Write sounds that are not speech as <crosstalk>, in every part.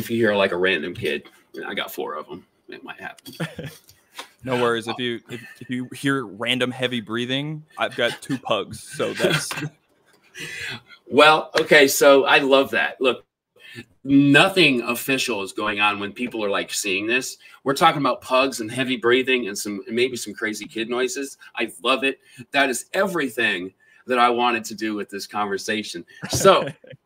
if you hear like a random kid, I got four of them. It might happen. <laughs> no worries. If you if, if you hear random heavy breathing, I've got two pugs, so that's. <laughs> well, okay, so I love that. Look, nothing official is going on when people are like seeing this. We're talking about pugs and heavy breathing and some maybe some crazy kid noises. I love it. That is everything that I wanted to do with this conversation. So <laughs>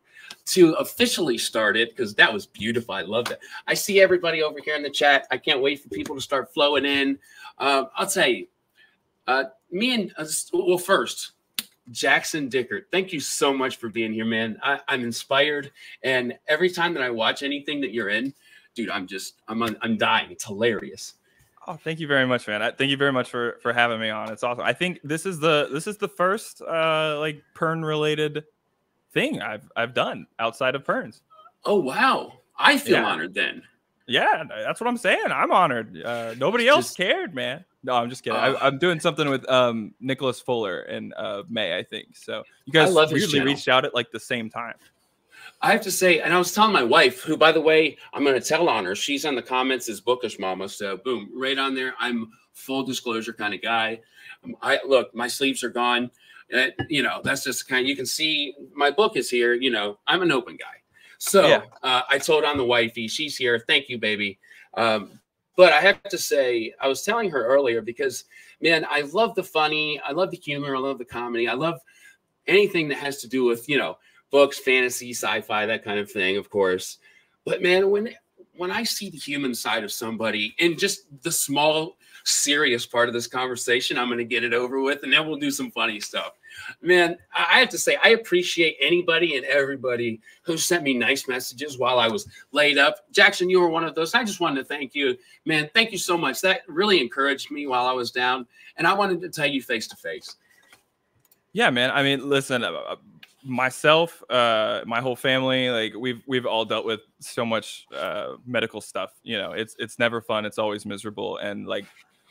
to officially start it, because that was beautiful. I loved it. I see everybody over here in the chat. I can't wait for people to start flowing in. Um, I'll tell you, uh, me and uh, well, first, Jackson Dickert, thank you so much for being here, man. I, am inspired, and every time that I watch anything that you're in, dude, I'm just I'm I'm dying. It's hilarious. Oh, thank you very much, man. I, thank you very much for for having me on. It's awesome. I think this is the this is the first uh like Pern related thing I've I've done outside of Perns. Oh wow, I feel yeah. honored then. Yeah, that's what I'm saying. I'm honored. Uh, nobody else just, cared, man. No, I'm just kidding. Uh, I, am doing something with um, Nicholas Fuller in uh, May, I think. So you guys weirdly reached out at like the same time. I have to say, and I was telling my wife, who, by the way, I'm going to tell on her. She's on the comments as bookish mama. So boom, right on there. I'm full disclosure kind of guy. I look, my sleeves are gone. Uh, you know, that's just kind of, you can see my book is here. You know, I'm an open guy. So yeah. uh, I told on the wifey, she's here. Thank you, baby. Um, but I have to say, I was telling her earlier because, man, I love the funny, I love the humor, I love the comedy, I love anything that has to do with you know books, fantasy, sci-fi, that kind of thing, of course. But man, when when I see the human side of somebody and just the small serious part of this conversation, I'm going to get it over with, and then we'll do some funny stuff. Man, I have to say, I appreciate anybody and everybody who sent me nice messages while I was laid up. Jackson, you were one of those. I just wanted to thank you, man. Thank you so much. That really encouraged me while I was down, and I wanted to tell you face to face. Yeah, man. I mean, listen, uh, uh myself, uh, my whole family, like we've we've all dealt with so much uh, medical stuff. You know, it's it's never fun. It's always miserable, and like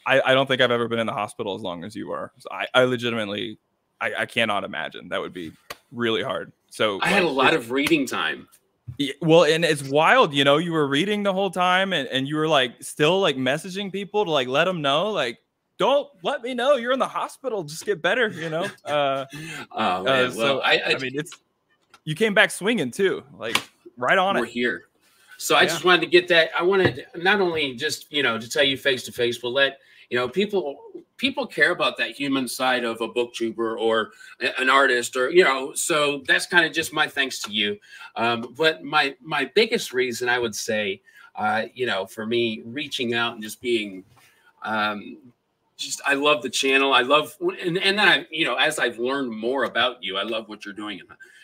I, I don't think I've ever been in the hospital as long as you are. So I, I legitimately, I, I cannot imagine. That would be really hard. So I had a lot of reading time. Well, and it's wild, you know, you were reading the whole time and, and you were like still like messaging people to like let them know, like, don't let me know you're in the hospital. Just get better, you know? <laughs> Uh, oh, man. Uh, well, so, I, I, I, mean, it's, you came back swinging too, like right on we're it. We're here. So I yeah. just wanted to get that. I wanted not only just, you know, to tell you face to face, but let you know people people care about that human side of a booktuber or an artist or you know so that's kind of just my thanks to you um, but my my biggest reason i would say uh, you know for me reaching out and just being um, just I love the channel. I love and and then I you know as I've learned more about you, I love what you're doing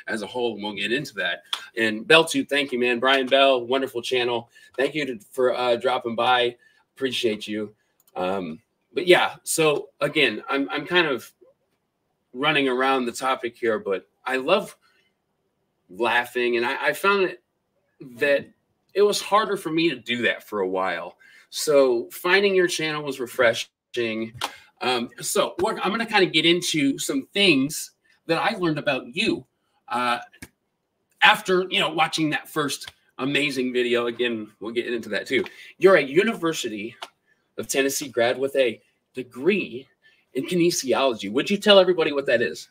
as a whole. And we'll get into that. And Bell too, thank you, man. Brian Bell, wonderful channel. Thank you to, for uh, dropping by. Appreciate you. Um, but yeah, so again, I'm I'm kind of running around the topic here, but I love laughing, and I, I found it that it was harder for me to do that for a while. So finding your channel was refreshing. Um, so I'm going to kind of get into some things that I learned about you uh, after you know watching that first amazing video. Again, we'll get into that too. You're a University of Tennessee grad with a degree in kinesiology. Would you tell everybody what that is?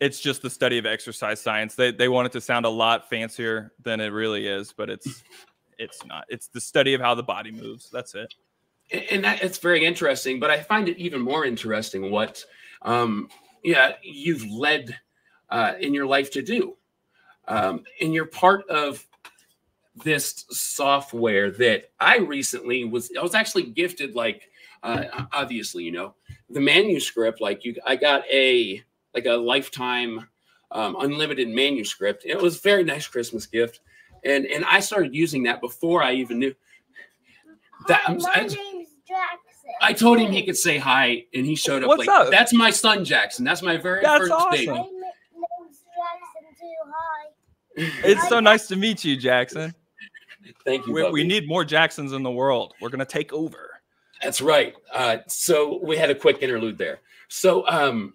It's just the study of exercise science. They they want it to sound a lot fancier than it really is, but it's it's not. It's the study of how the body moves. That's it. And that it's very interesting, but I find it even more interesting what um yeah, you've led uh, in your life to do. Um, and you're part of this software that I recently was I was actually gifted like uh, obviously you know the manuscript like you I got a like a lifetime um, unlimited manuscript it was a very nice Christmas gift and and I started using that before I even knew that hi, my I, name's Jackson. I told him he could say hi and he showed up What's like up? that's my son Jackson that's my very that's first awesome. baby it's so nice to meet you, Jackson. Thank you. We, we, need more Jacksons in the world. We're gonna take over. That's right. Uh, so we had a quick interlude there. So, um,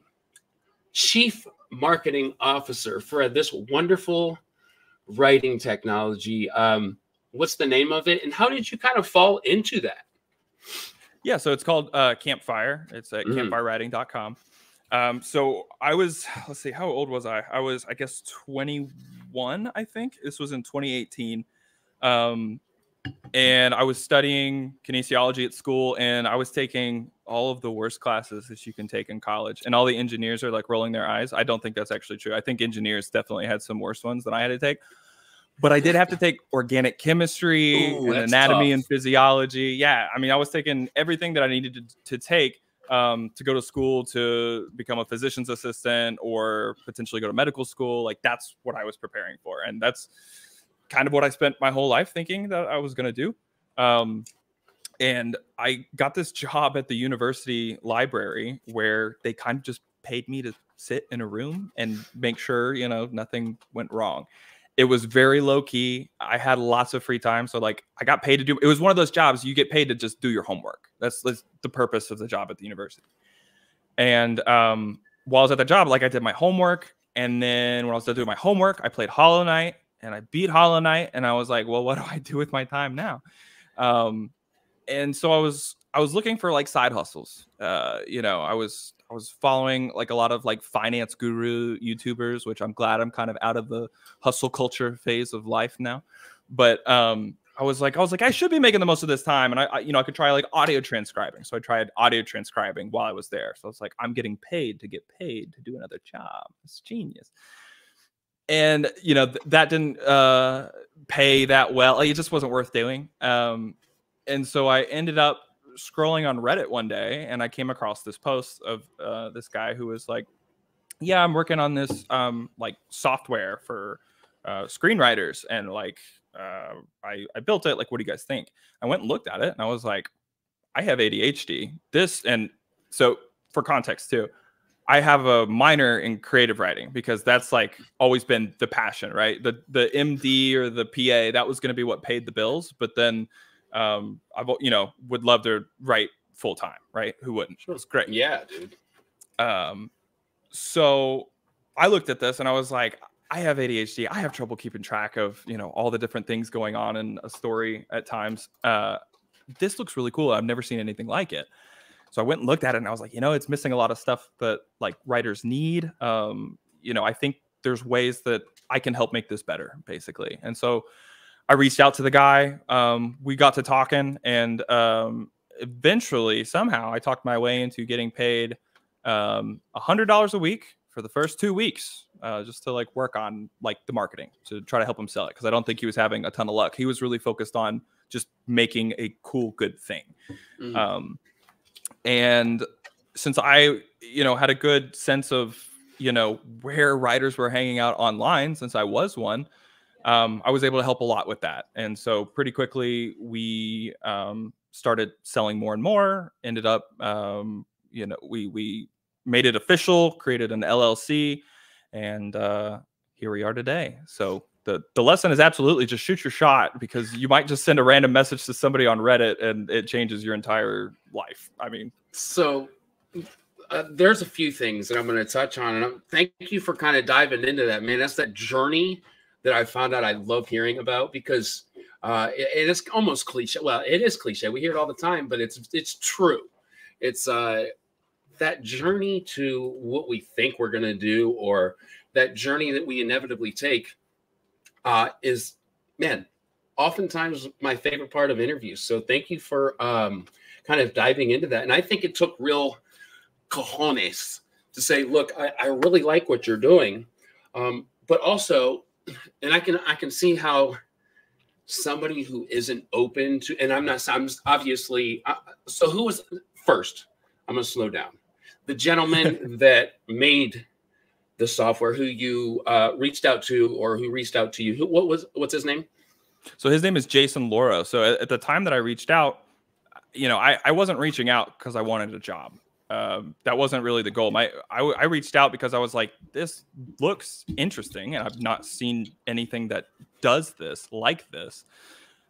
chief marketing officer for this wonderful writing technology. Um, what's the name of it, and how did you kind of fall into that? Yeah, so it's called uh, Campfire. It's at mm. campfirewriting.com. Um, so I was, let's see, how old was I? I was, I guess, 21, I think. This was in 2018. Um, and I was studying kinesiology at school, and I was taking all of the worst classes that you can take in college. And all the engineers are like rolling their eyes. I don't think that's actually true. I think engineers definitely had some worse ones than I had to take. But I did have to take organic chemistry Ooh, and anatomy tough. and physiology. Yeah, I mean, I was taking everything that I needed to, to take um, to go to school to become a physician's assistant or potentially go to medical school. Like that's what I was preparing for, and that's kind of what I spent my whole life thinking that I was going to do. Um, and I got this job at the university library where they kind of just paid me to sit in a room and make sure you know nothing went wrong it was very low key. I had lots of free time, so like I got paid to do. It was one of those jobs you get paid to just do your homework. That's, that's the purpose of the job at the university. And um, while I was at the job, like I did my homework, and then when I was done doing my homework, I played Hollow Knight, and I beat Hollow Knight, and I was like, well, what do I do with my time now? Um, and so I was I was looking for like side hustles. Uh, you know, I was I was following like a lot of like finance guru YouTubers, which I'm glad I'm kind of out of the hustle culture phase of life now. But um, I was like, I was like, I should be making the most of this time, and I, I, you know, I could try like audio transcribing. So I tried audio transcribing while I was there. So it's like I'm getting paid to get paid to do another job. It's genius. And you know th- that didn't uh, pay that well. Like, it just wasn't worth doing. Um, and so I ended up scrolling on Reddit one day and I came across this post of uh, this guy who was like, "Yeah, I'm working on this um, like software for uh, screenwriters, and like uh, I I built it. Like, what do you guys think?" I went and looked at it, and I was like, "I have ADHD. This and so for context too." I have a minor in creative writing because that's like always been the passion, right? The the MD or the PA that was going to be what paid the bills, but then um, I've you know would love to write full time, right? Who wouldn't? Sure. It's great. Yeah, dude. Um, so I looked at this and I was like, I have ADHD. I have trouble keeping track of you know all the different things going on in a story at times. Uh, this looks really cool. I've never seen anything like it. So I went and looked at it and I was like, you know, it's missing a lot of stuff that like writers need. Um, you know, I think there's ways that I can help make this better, basically. And so I reached out to the guy. Um, we got to talking, and um, eventually, somehow, I talked my way into getting paid um, a hundred dollars a week for the first two weeks, uh, just to like work on like the marketing to try to help him sell it. Because I don't think he was having a ton of luck. He was really focused on just making a cool, good thing. Mm-hmm. Um, and since I, you know, had a good sense of you know where writers were hanging out online, since I was one um, I was able to help a lot with that. And so pretty quickly we um, started selling more and more. Ended up, um, you know, we we made it official, created an LLC, and uh, here we are today. So the the lesson is absolutely just shoot your shot because you might just send a random message to somebody on Reddit and it changes your entire life. I mean, so. Uh, there's a few things that I'm going to touch on, and I'm, thank you for kind of diving into that, man. That's that journey that I found out I love hearing about because uh, it, it is almost cliche. Well, it is cliche. We hear it all the time, but it's it's true. It's uh, that journey to what we think we're going to do, or that journey that we inevitably take, uh, is man, oftentimes my favorite part of interviews. So thank you for um, kind of diving into that. And I think it took real cojones to say, look, I, I really like what you're doing, um, but also and I can I can see how somebody who isn't open to and I'm not I'm obviously uh, so who was first I'm gonna slow down the gentleman <laughs> that made the software who you uh, reached out to or who reached out to you who, what was what's his name so his name is Jason Lauro so at, at the time that I reached out you know I, I wasn't reaching out because I wanted a job um, that wasn't really the goal. My I, I reached out because I was like, this looks interesting, and I've not seen anything that does this like this.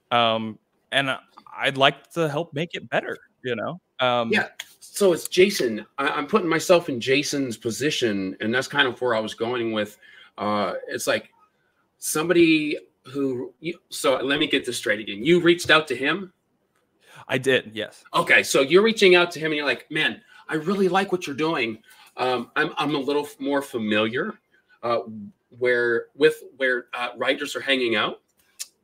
Um, and I'd like to help make it better. You know. Um, yeah. So it's Jason. I, am putting myself in Jason's position, and that's kind of where I was going with. Uh, it's like somebody who you so let me get this straight again. You reached out to him? I did, yes. Okay, so you're reaching out to him and you're like, man, I really like what you're doing. Um, I'm I'm a little more familiar uh, where with where uh, writers are hanging out.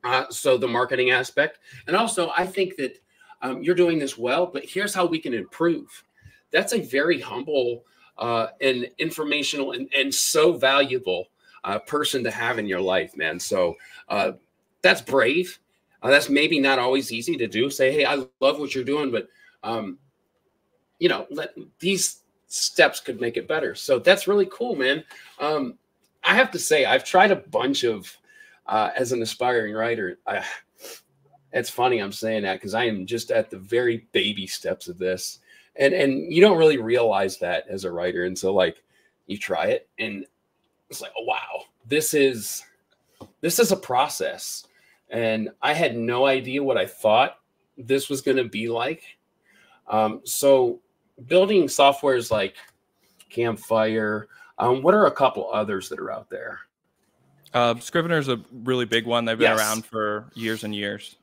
Uh, so the marketing aspect, and also I think that um, you're doing this well. But here's how we can improve. That's a very humble uh, and informational and, and so valuable uh, person to have in your life, man. So uh, that's brave. Uh, that's maybe not always easy to do. Say, hey, I love what you're doing, but um, you know, let these steps could make it better. So that's really cool, man. Um, I have to say, I've tried a bunch of uh, as an aspiring writer. I, it's funny I'm saying that because I am just at the very baby steps of this, and and you don't really realize that as a writer until like you try it, and it's like, oh wow, this is this is a process, and I had no idea what I thought this was going to be like. Um, so building softwares like Campfire. Um, what are a couple others that are out there? Uh, is a really big one. They've been yes. around for years and years.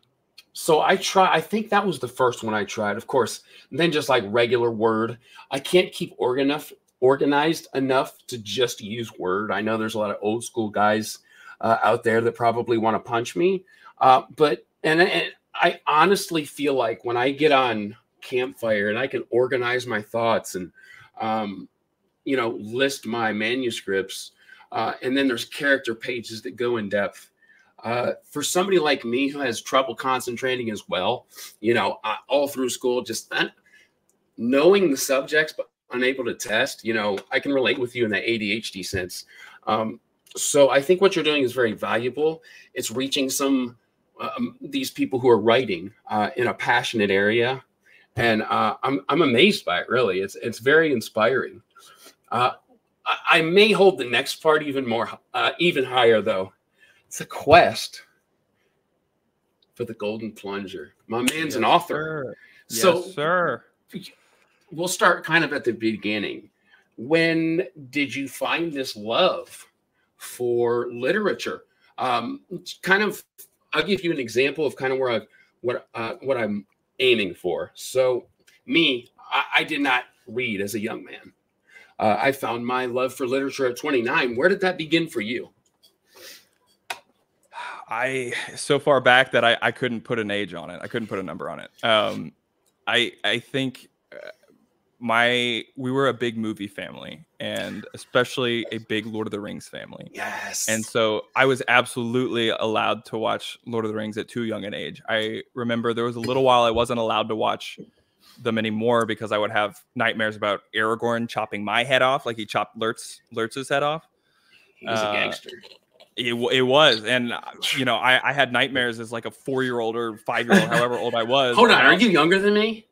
So I try. I think that was the first one I tried. Of course, then just like regular Word. I can't keep organized organized enough to just use Word. I know there's a lot of old school guys uh, out there that probably want to punch me. Uh, but and, and I honestly feel like when I get on Campfire and I can organize my thoughts and um, you know list my manuscripts, uh, and then there's character pages that go in depth. Uh, for somebody like me who has trouble concentrating as well, you know, uh, all through school, just knowing the subjects but unable to test, you know, I can relate with you in that ADHD sense. Um, so I think what you're doing is very valuable. It's reaching some um, these people who are writing uh, in a passionate area, and uh, I'm I'm amazed by it. Really, it's it's very inspiring. Uh, I, I, may hold the next part even more, uh, even higher though. It's a quest for the Golden Plunger. My man's yes, an author, sir. so yes, sir. We'll start kind of at the beginning. When did you find this love for literature? Um, kind of, I'll give you an example of kind of where I what uh, what I'm aiming for. So, me, I, I did not read as a young man. Uh, I found my love for literature at 29. Where did that begin for you? I so far back that I, I couldn't put an age on it. I couldn't put a number on it. Um, I I think uh, my we were a big movie family and especially a big Lord of the Rings family. Yes. And so I was absolutely allowed to watch Lord of the Rings at too young an age. I remember there was a little while I wasn't allowed to watch them anymore because I would have nightmares about Aragorn chopping my head off, like he chopped Lurtz Lurtz's head off. He was uh, a gangster. It, it was, and you know, I, I had nightmares as like a four year old or five year old, however old I was. Hold on, are you younger than me?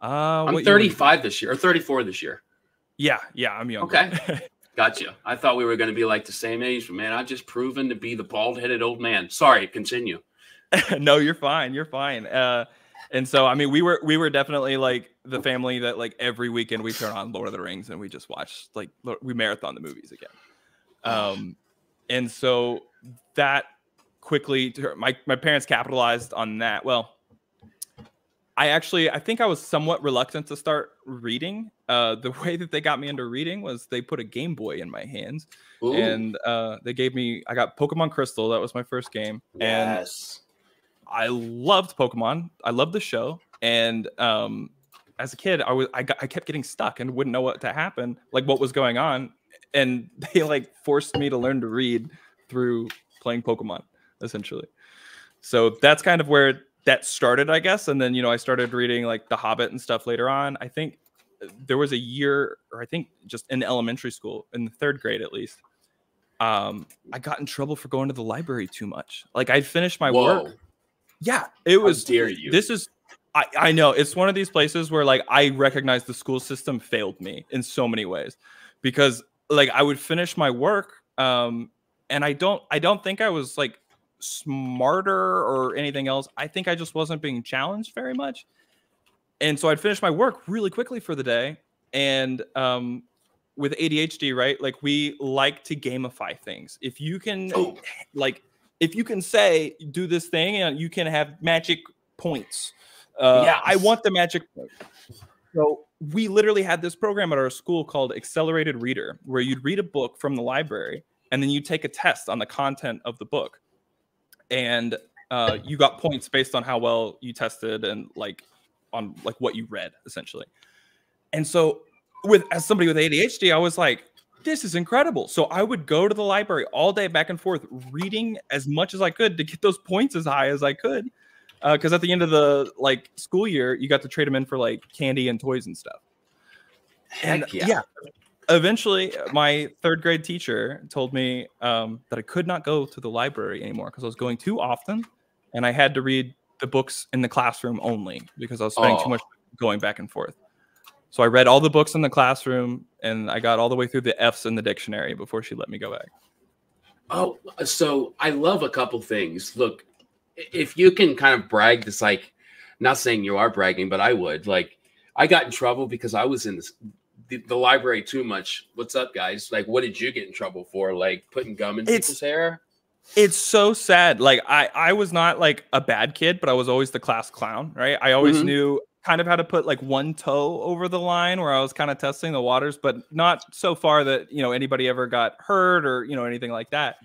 Uh, I'm 35 this year or 34 this year. Yeah, yeah, I'm younger. Okay, <laughs> gotcha. I thought we were going to be like the same age, but man, I've just proven to be the bald headed old man. Sorry, continue. <laughs> no, you're fine. You're fine. Uh, and so I mean we were we were definitely like the family that like every weekend we turn on Lord of the Rings and we just watch like we marathon the movies again. Um and so that quickly my my parents capitalized on that. Well, I actually I think I was somewhat reluctant to start reading. Uh, the <laughs> way that they got me into reading was they put a Game Boy in my hands, Ooh. and uh, they gave me I got Pokemon Crystal. That was my first game, yes. I loved Pokemon. I loved the show, and um, as a kid, I was I, got, I kept getting stuck and wouldn't know what to happen, like what was going on, and <laughs> they like forced me to learn to read through playing Pokemon, essentially. So that's kind of where that started, I guess. And then you know I started reading like The Hobbit and stuff later on. I think there was a year, or I think just in elementary school, in the third grade at least. Um, I got in trouble for going to the library too much. Like I'd finish my Whoa. work yeah, it was. How dare you? This is. I, I know it's one of these places where like I recognize the school system failed me in so many ways, because like I would finish my work, um, and I don't I don't think I was like smarter or anything else. I think I just wasn't being challenged very much, and so I'd finish my work really quickly for the day, and um, with ADHD, right? Like we like to gamify things. If you can oh. like if you can say do this thing and you can have magic points. Uh, yeah, I want the magic. So we literally had this program at our school called Accelerated Reader, where you'd read a book from the library and then you take a test on the content of the book, and uh, you got points based on how well you tested and like on like what you read essentially. And so with as somebody with ADHD, I was like, this is incredible. So I would go to the library all day back and forth reading as much as I could to get those points as high as I could. Because uh, at the end of the like school year, you got to trade them in for like candy and toys and stuff. Heck and yeah. yeah. Eventually, my third grade teacher told me um, that I could not go to the library anymore because I was going too often, and I had to read the books in the classroom only because I was spending oh. too much going back and forth. So I read all the books in the classroom and I got all the way through the F's in the dictionary before she let me go back. Oh, so I love a couple things. Look, if you can kind of brag this, like, not saying you are bragging, but I would. Like, I got in trouble because I was in this, the, the, library too much. What's up, guys? Like, what did you get in trouble for? Like, putting gum in it's, people's hair? It's so sad. Like, I I was not like a bad kid, but I was always the class clown, right? I always mm-hmm. knew kind of how to put like one toe over the line where I was kind of testing the waters, but not so far that you know anybody ever got hurt or you know anything like that.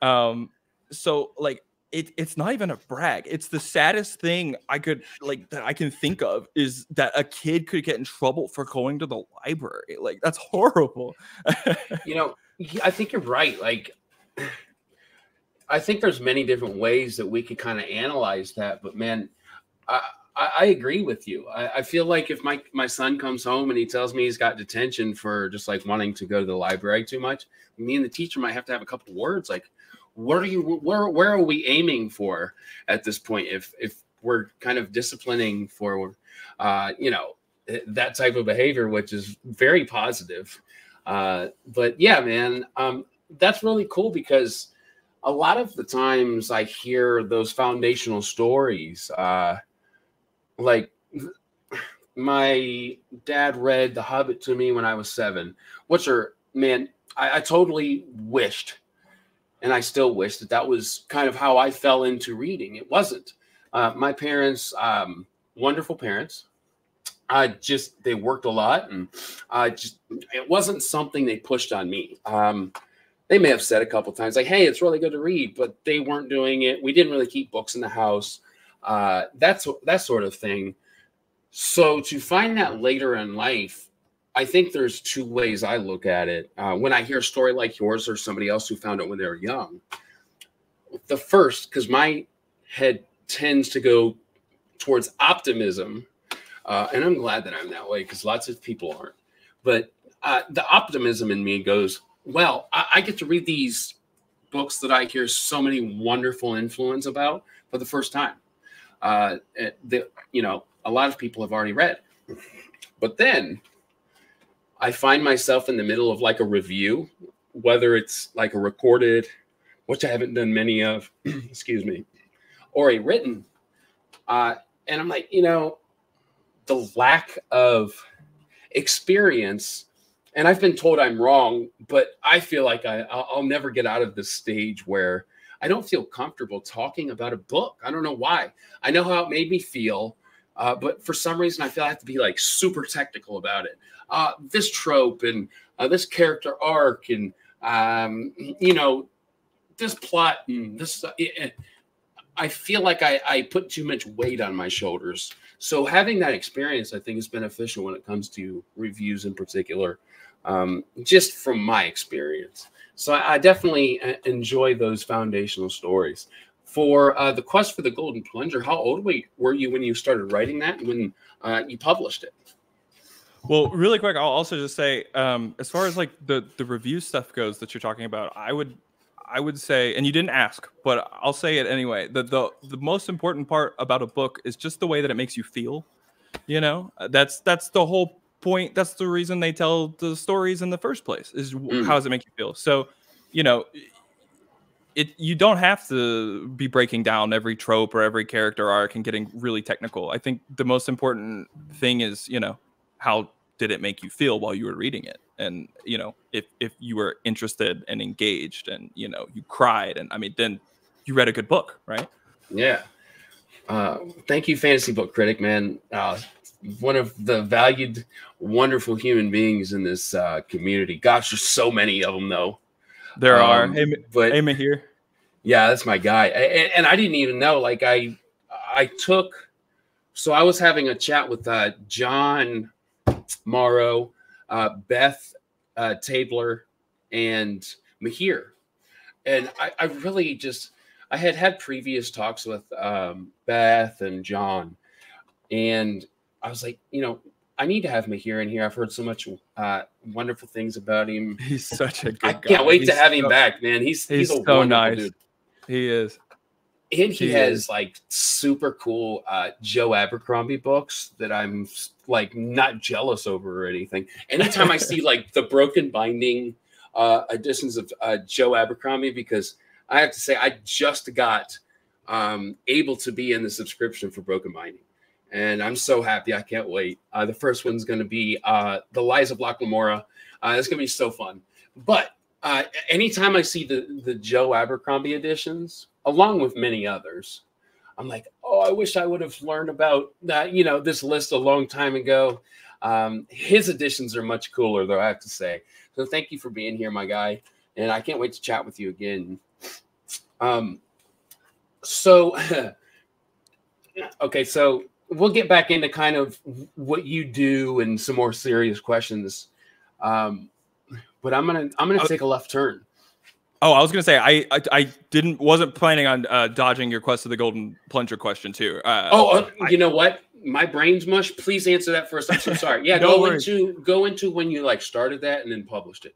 Um, so like it, it's not even a brag. It's the saddest thing I could like that I can think of is that a kid could get in trouble for going to the library. Like that's horrible. you know, I think you're right. Like <clears throat> I think there's many different ways that we could kind of analyze that, but man, I, I, agree with you. I, I, feel like if my my son comes home and he tells me he's got detention for just like wanting to go to the library too much, me and the teacher might have to have a couple words. Like, what are you? Where where are we aiming for at this point? If if we're kind of disciplining for, uh, you know, that type of behavior, which is very positive. Uh, but yeah, man, um, that's really cool because a lot of the times I hear those foundational stories. Uh, like my dad read The Hobbit to me when I was seven, which are man, I, I totally wished, and I still wish that that was kind of how I fell into reading. It wasn't. Uh, my parents, um, wonderful parents. I just they worked a lot, and I just it wasn't something they pushed on me. Um, they may have said a couple times like, "Hey, it's really good to read," but they weren't doing it. We didn't really keep books in the house uh, that's that sort of thing. So to find that later in life, I think there's two ways I look at it. Uh, when I hear a story like yours or somebody else who found it when they were young, the first, because my head tends to go towards optimism, uh, and I'm glad that I'm that way because lots of people aren't. But uh, the optimism in me goes, well, I, I get to read these books that I hear so many wonderful influence about for the first time uh, eh, that you know a lot of people have already read. But then I find myself in the middle of like a review, whether it's like a recorded, which I haven't done many of, <clears throat> excuse me, or a written. Uh, and I'm like, you know, the lack of experience, and I've been told I'm wrong, but I feel like I, I'll, never get out of this stage where I don't feel comfortable talking about a book. I don't know why. I know how it made me feel, uh, but for some reason, I feel I have to be like super technical about it. Uh, this trope and uh, this character arc and um, you know this plot and this. It, I feel like I, I put too much weight on my shoulders. So having that experience, I think, is beneficial when it comes to reviews in particular, um, just from my experience. So I, I definitely uh, enjoy those foundational stories. For uh, the quest for the golden plunger, how old were you when you started writing that? When uh, you published it? Well, really quick, I'll also just say, um, as far as like the the review stuff goes that you're talking about, I would I would say, and you didn't ask, but I'll say it anyway. The the the most important part about a book is just the way that it makes you feel. You know, that's that's the whole point that's the reason they tell the stories in the first place is mm. how does it make you feel so you know it you don't have to be breaking down every trope or every character arc and getting really technical i think the most important thing is you know how did it make you feel while you were reading it and you know if if you were interested and engaged and you know you cried and i mean then you read a good book, right? Yeah. Uh, thank you, fantasy book critic, man. Uh, one of the valued, wonderful human beings in this uh, community. Gosh, there's so many of them, though. There um, are. Hey, but hey, here. Yeah, that's my guy. And, and, I didn't even know. Like, I, I took. So I was having a chat with uh, John Morrow, uh, Beth uh, Tabler, and Mihir, and I, I really just I had had previous talks with um, Beth and John, and I was like, you know, I need to have Mihir in here. I've heard so much uh, wonderful things about him. <laughs> He's such a good guy. I guy. can't wait he's to have so, him back, man. He's he's, he's, so nice. Dude. He is. And he, he has is. like super cool uh, Joe Abercrombie books that I'm like not jealous over or anything. Anytime I see <laughs> like the broken binding uh, editions of uh, Joe Abercrombie, because I have to say I just got um, able to be in the subscription for Broken Binding and I'm so happy. I can't wait. Uh, the first one's going to be uh, the Lies of Locke Lamora. Uh, it's going to be so fun. But uh, anytime I see the the Joe Abercrombie editions, along with many others, I'm like, oh, I wish I would have learned about that. You know, this list a long time ago. Um, his editions are much cooler, though. I have to say. So thank you for being here, my guy, and I can't wait to chat with you again. Um, so, <laughs> okay, so we'll get back into kind of what you do and some more serious questions. Um, but I'm gonna I'm gonna take a left turn. Oh, I was gonna say I I, I didn't wasn't planning on uh, dodging your quest of the golden plunger question too. Uh, oh, uh, I, you know what? My brain's mush. Please answer that first. I'm so <laughs> sorry. Yeah, no go worries. into go into when you like started that and then published it.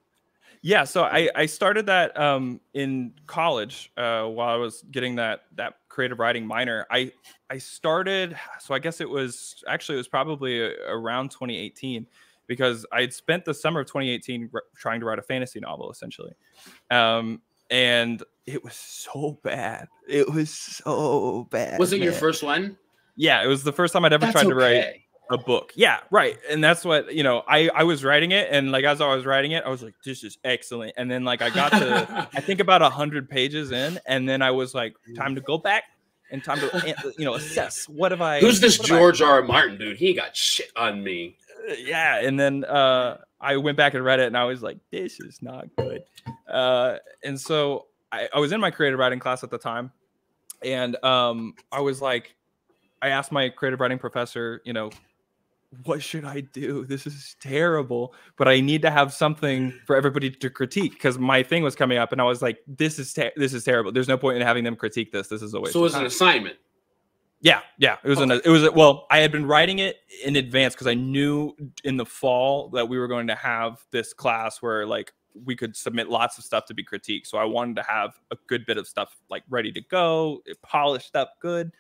Yeah, so I, I started that um, in college uh, while I was getting that that creative writing minor. I I started so I guess it was actually it was probably around 2018 because I had spent the summer of 2018 re- trying to write a fantasy novel essentially, um, and it was so bad. It was so bad. Was it man. your first one? Yeah, it was the first time I'd ever That's tried to write a book. Yeah, right. And that's what, you know, I I was writing it and like as I was writing it, I was like this is excellent. And then like I got to <laughs> I think about a 100 pages in and then I was like time to go back and time to you know assess what have I Who's this George R. R. Martin dude? He got shit on me. Uh, yeah, and then uh I went back and read it and I was like this is not good. Uh and so I, I was in my creative writing class at the time and um I was like I asked my creative writing professor, you know, what should I do? This is terrible, but I need to have something for everybody to critique because my thing was coming up, and I was like, "This is ter- this is terrible. There's no point in having them critique this. This is a waste." So it was an assignment. Yeah, yeah, it was okay. an it was a, well, I had been writing it in advance because I knew in the fall that we were going to have this class where like we could submit lots of stuff to be critiqued. So I wanted to have a good bit of stuff like ready to go, it polished up good,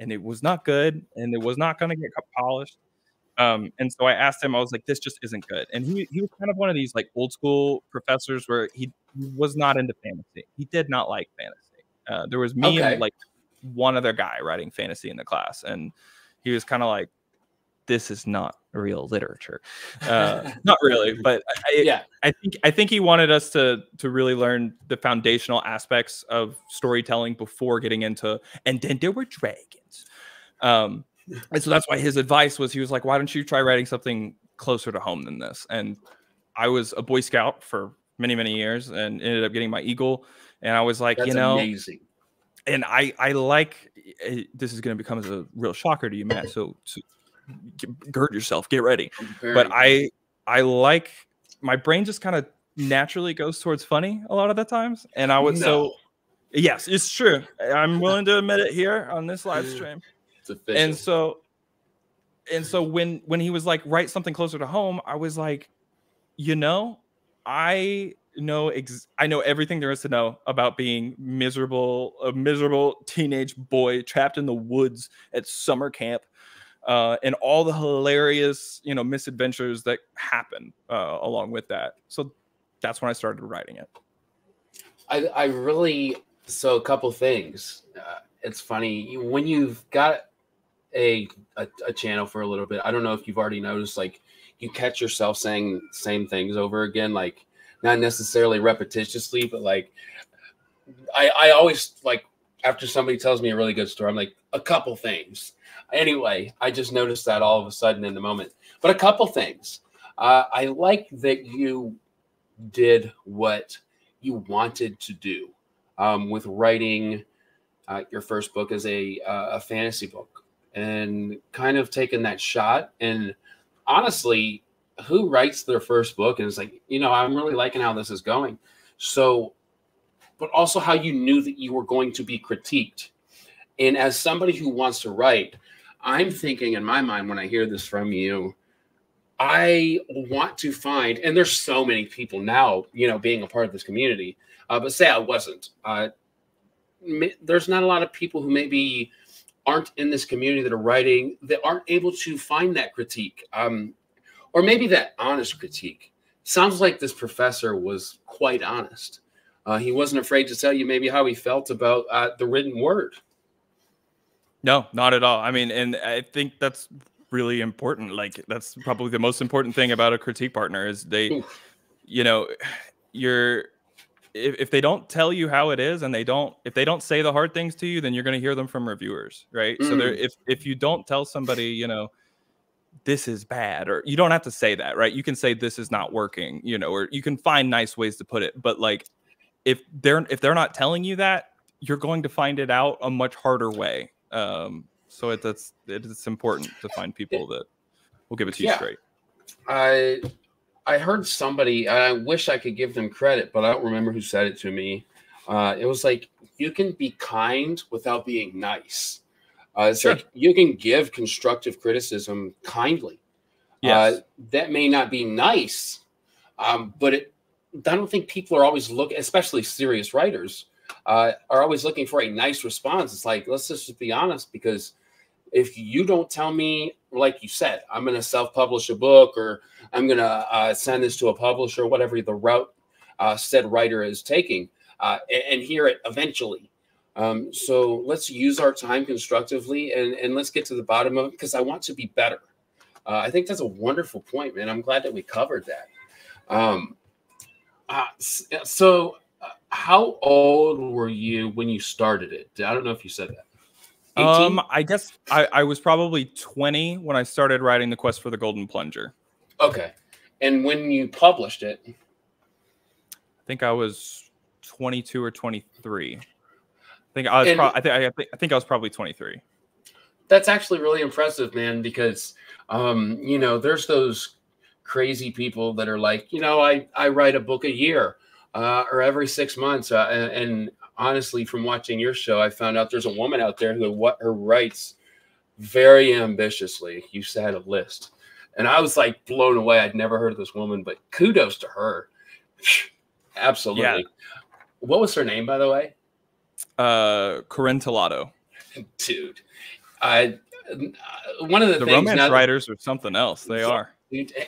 and it was not good, and it was not going to get polished um, and so I asked him, I was like, this just isn't good. And he, he was kind of one of these like old school professors where he, was not into fantasy. He did not like fantasy. Uh, there was me okay. and like one other guy writing fantasy in the class. And he was kind of like, this is not real literature. Uh, <laughs> not really, but I, yeah, I think I think he wanted us to to really learn the foundational aspects of storytelling before getting into. And then there were dragons. Um, and so that's why his advice was he was like, why don't you try writing something closer to home than this? And I was a Boy Scout for many, many years and ended up getting my Eagle. And I was like, that's you know, amazing. And I, I like eh, this is going to become a real shocker to you, Matt. So, so gird yourself, get ready. But I, I like my brain just kind of naturally goes towards funny a lot of the times. And I would no. so, yes, it's true. I'm willing to admit it here on this live stream. And so and so when when he was like write something closer to home, I was like, you know, I know ex- I know everything there is to know about being miserable, a miserable teenage boy trapped in the woods at summer camp, uh, and all the hilarious, you know, misadventures that happen uh, along with that. So that's when I started writing it. I, I really so a couple things. Uh, it's funny when you've got a, a, a channel for a little bit. I don't know if you've already noticed, like you catch yourself saying same things over again, like not necessarily repetitiously, but like I I always like after somebody tells me a really good story, I'm like, a couple things. Anyway, I just noticed that all of a sudden in the moment. But a couple things. Uh, I like that you did what you wanted to do um, with writing uh, your first book as a, uh, a fantasy book and kind of taking that shot. And honestly, who writes their first book and is like, you know, I'm really liking how this is going. So, but also how you knew that you were going to be critiqued. And as somebody who wants to write, I'm thinking in my mind when I hear this from you, I want to find, and there's so many people now, you know, being a part of this community. Uh, but say I wasn't, uh, there's not a lot of people who maybe aren't in this community that are writing that aren't able to find that critique, um, or maybe that honest critique. Sounds like this professor was quite honest. Uh, he wasn't afraid to tell you maybe how he felt about uh, the written word. No, not at all. I mean, and I think that's really important. Like that's probably the most important thing about a critique partner is they, Oof. you know, you're if, if they don't tell you how it is and they don't if they don't say the hard things to you, then you're going to hear them from reviewers, right? Mm. So there, if if you don't tell somebody, you know, this is bad, or you don't have to say that, right? You can say this is not working, you know, or you can find nice ways to put it, but like if they're if they're not telling you that, you're going to find it out a much harder way. Um, so it, it's it's important to find people that will give it to you yeah. straight. I I heard somebody. I wish I could give them credit, but I don't remember who said it to me. Uh, it was like you can be kind without being nice. Uh, it's sure. like you can give constructive criticism kindly. Uh, yes. Uh, that may not be nice, um, but it, I don't think people are always looking, especially serious writers, uh, are always looking for a nice response. It's like let's just be honest, because if you don't tell me, like you said, I'm going to self-publish a book or I'm going to uh, send this to a publisher, whatever the route uh, said writer is taking, uh, and, and, hear it eventually. Um, so let's use our time constructively and, and let's get to the bottom of it because I want to be better. Uh, I think that's a wonderful point, man. I'm glad that we covered that. Um, uh, so, uh, how old were you when you started it? I don't know if you said that. 18? Um, I guess I, I was probably 20 when I started writing the Quest for the Golden Plunger. Okay. And when you published it? I think I was 22 or 23. I think I was. Pro- I think I think I think I was probably 23. That's actually really impressive, man. Because um, you know, there's those crazy people that are like, you know, I I write a book a year uh, or every six months, uh, and, and honestly, from watching your show, I found out there's a woman out there who what her writes very ambitiously. You had a list, and I was like blown away. I'd never heard of this woman, but kudos to her. <sighs> Absolutely. Yeah. What was her name, by the way? Uh, Corín Tellado. Dude, I one of the, the things romance now, writers or something else. They are.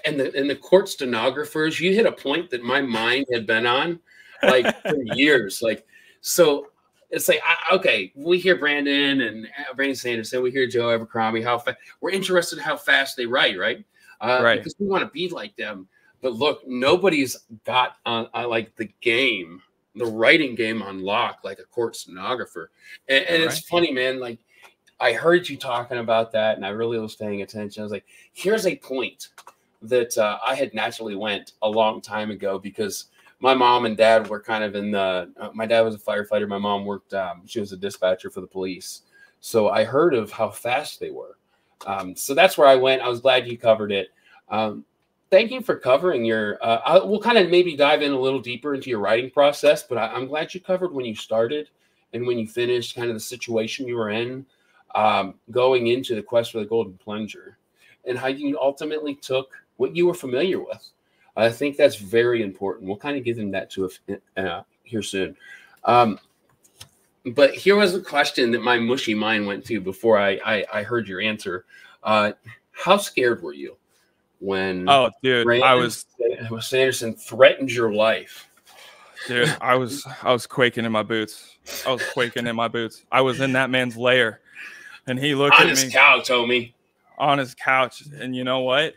And the and the court stenographers, you hit a point that my mind had been on like for <laughs> years. Like so it's like okay, we hear Brandon and uh, Brandon Sanderson, we hear Joe Abercrombie. How fa- we're interested in how fast they write, right? Uh, right. Because we want to be like them. But look, nobody's got on uh, like the game, the writing game on lock, like a court stenographer. And, and it's funny, man. Like I heard you talking about that, and I really was paying attention. I was like, here's a point that uh, I had naturally went a long time ago because my mom and dad were kind of in the. Uh, my dad was a firefighter. My mom worked. Um, she was a dispatcher for the police. So I heard of how fast they were. Um, so that's where I went. I was glad you covered it. Um, thank you for covering your. Uh, I, we'll kind of maybe dive in a little deeper into your writing process, but I, am glad you covered when you started and when you finished, kind of the situation you were in, um, going into the quest for the golden plunger, and how you ultimately took what you were familiar with I think that's very important. We'll kind of get into that to uh, here soon. Um, but here was a question that my mushy mind went to before I I, I heard your answer. Uh, how scared were you when? Oh, dude, Brandon I was. Sanderson threatened your life. Dude, I was I was quaking in my boots. I was quaking in my boots. I was in that man's lair, and he looked on at his me couch, Tommy. On his couch, and you know what?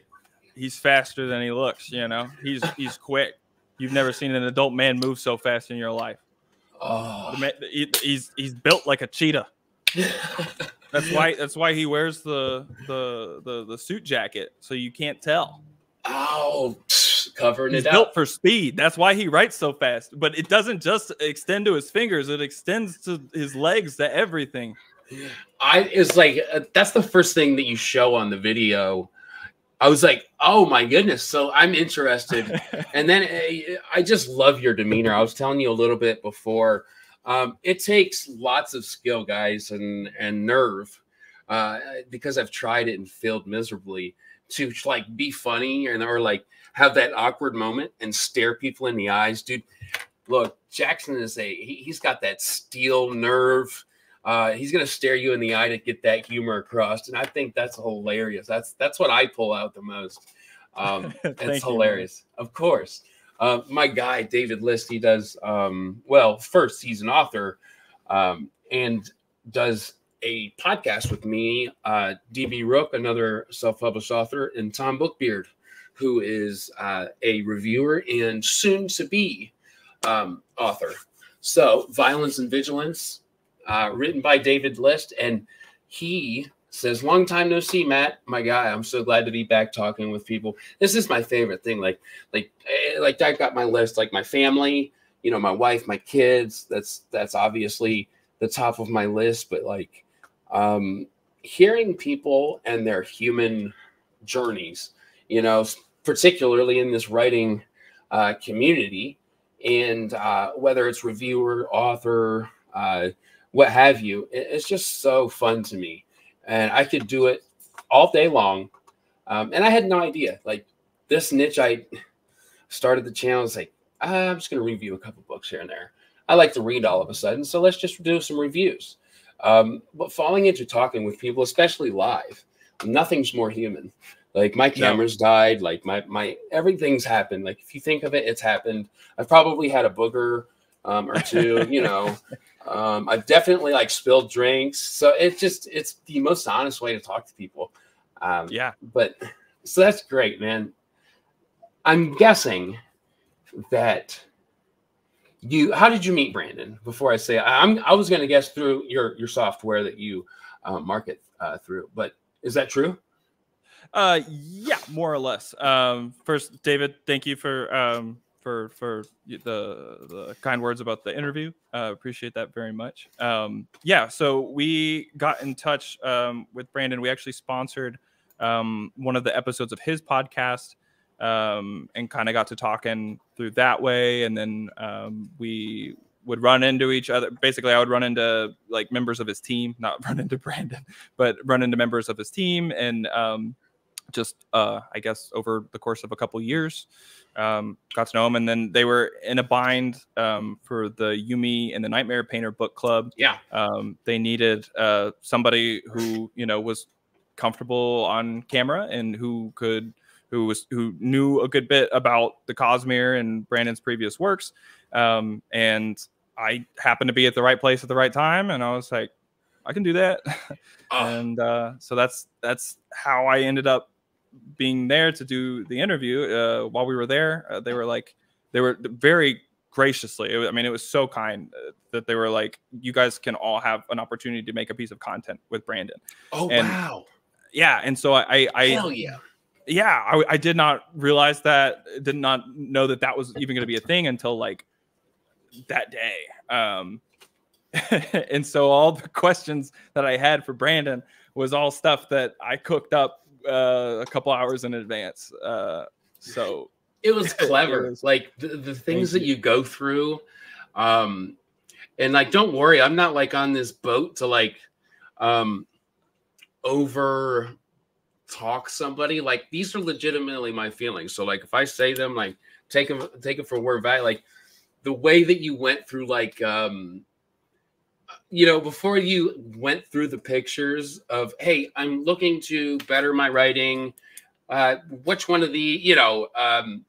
He's faster than he looks. You know, he's he's quick. You've never seen an adult man move so fast in your life. Oh, The ma- he- he's he's built like a cheetah. <laughs> That's why that's why he wears the the the, the suit jacket so you can't tell. oh, covering He's it built out. for speed. That's why he writes so fast. But it doesn't just extend to his fingers; it extends to his legs, to everything. I it's like uh, that's the first thing that you show on the video. I was like, oh my goodness. So I'm interested. <laughs> and then uh, I just love your demeanor. I was telling you a little bit before. Um, it takes lots of skill, guys, and and nerve, uh, because I've tried it and failed miserably to like be funny and or like have that awkward moment and stare people in the eyes, dude. Look, Jackson is a he, he's got that steel nerve. Uh, he's gonna stare you in the eye to get that humor across, and I think that's hilarious. That's that's what I pull out the most. Um, <laughs> it's you, hilarious, of course. Uh, my guy David List, he does um, well. First, he's an author um, and does a podcast with me, uh, DB Rook, another self-published author, and Tom Bookbeard, who is uh, a reviewer and soon-to-be um, author. So, Violence and Vigilance, uh, written by David List, and he says, "Long time no see, Matt, my guy. I'm so glad to be back talking with people. This is my favorite thing. Like, like, eh, like I've got my list, like my family, you know, my wife, my kids. That's that's obviously the top of my list. But like, um, hearing people and their human journeys, you know, particularly in this writing uh, community, and uh, whether it's reviewer, author, uh, what have you, it's just so fun to me and I could do it all day long. Um, and I had no idea. Like this niche, I started the channel. It's like "Ah, I'm just going to review a couple books here and there. I like to read all of a sudden, so let's just do some reviews. Um, but falling into talking with people, especially live, nothing's more human. Like my camera's died. Like my my everything's happened. Like if you think of it, it's happened. I've probably had a booger um, or two. you know, <laughs> um, I've definitely like spilled drinks. So it's just it's the most honest way to talk to people. Um, Yeah. but so that's great, man. I'm guessing that you. How did you meet Brandon? Before I say, I'm I was going to guess through your your software that you uh, market uh, through, but is that true? Uh, yeah, more or less. Um, first, David, thank you for um for for the the kind words about the interview. Uh, appreciate that very much. Um, yeah, so we got in touch um with Brandon. We actually sponsored um one of the episodes of his podcast um and kind of got to talking through that way and then um we would run into each other basically i would run into like members of his team not <laughs> run into brandon but run into members of his team and um just uh i guess over the course of a couple years um got to know him and then they were in a bind um for the yumi and the nightmare painter book club Yeah. um they needed uh somebody who you know was comfortable on camera and who could who was who knew a good bit about the Cosmere and Brandon's previous works. Um, and I happened to be at the right place at the right time, and I was like, I can do that. <laughs> And uh, so that's that's how I ended up being there to do the interview. Uh, while we were there, uh, they were like, they were very graciously. It was, I mean, it was so kind uh, that they were like, you guys can all have an opportunity to make a piece of content with Brandon. oh and- wow! Yeah, and so I, I, Hell yeah! yeah, I, I did not realize that, did not know that that was even going to be a thing until like that day. Um, <laughs> and so all the questions that I had for Brandon was all stuff that I cooked up uh, a couple hours in advance. Uh, so it was <laughs> clever. It was- like the, the things that you. go through um and like don't worry i'm not like on this boat to like um over talk somebody. Like these are legitimately my feelings. So like if i say them like take them take it for word value. Like the way that you went through like um you know before you went through the pictures of hey i'm looking to better my writing uh which one of the you know um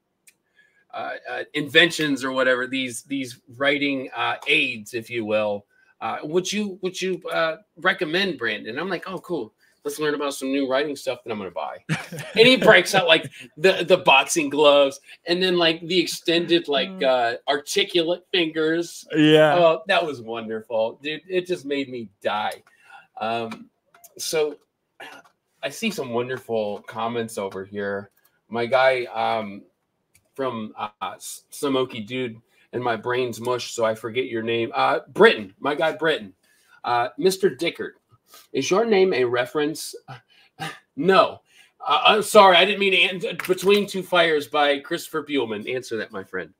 uh, uh, inventions or whatever these these writing uh, aids, if you will. Uh, would you would you uh, recommend Brandon? I'm like, oh, cool. Let's learn about some new writing stuff that I'm gonna buy. <laughs> and he breaks out like the the boxing gloves and then like the extended like Mm. uh articulate fingers. Yeah. Oh, that was wonderful, dude. It just made me die. Um, so I see some wonderful comments over here. My guy um, from uh, Samoki Dude and my brain's mush, so I forget your name. Uh, Britain, my guy Britain. Uh, Mr. Dickert, is your name a reference? No. Uh, I'm sorry, I didn't mean Between Two Fires by Christopher Buehlman. Answer that, my friend.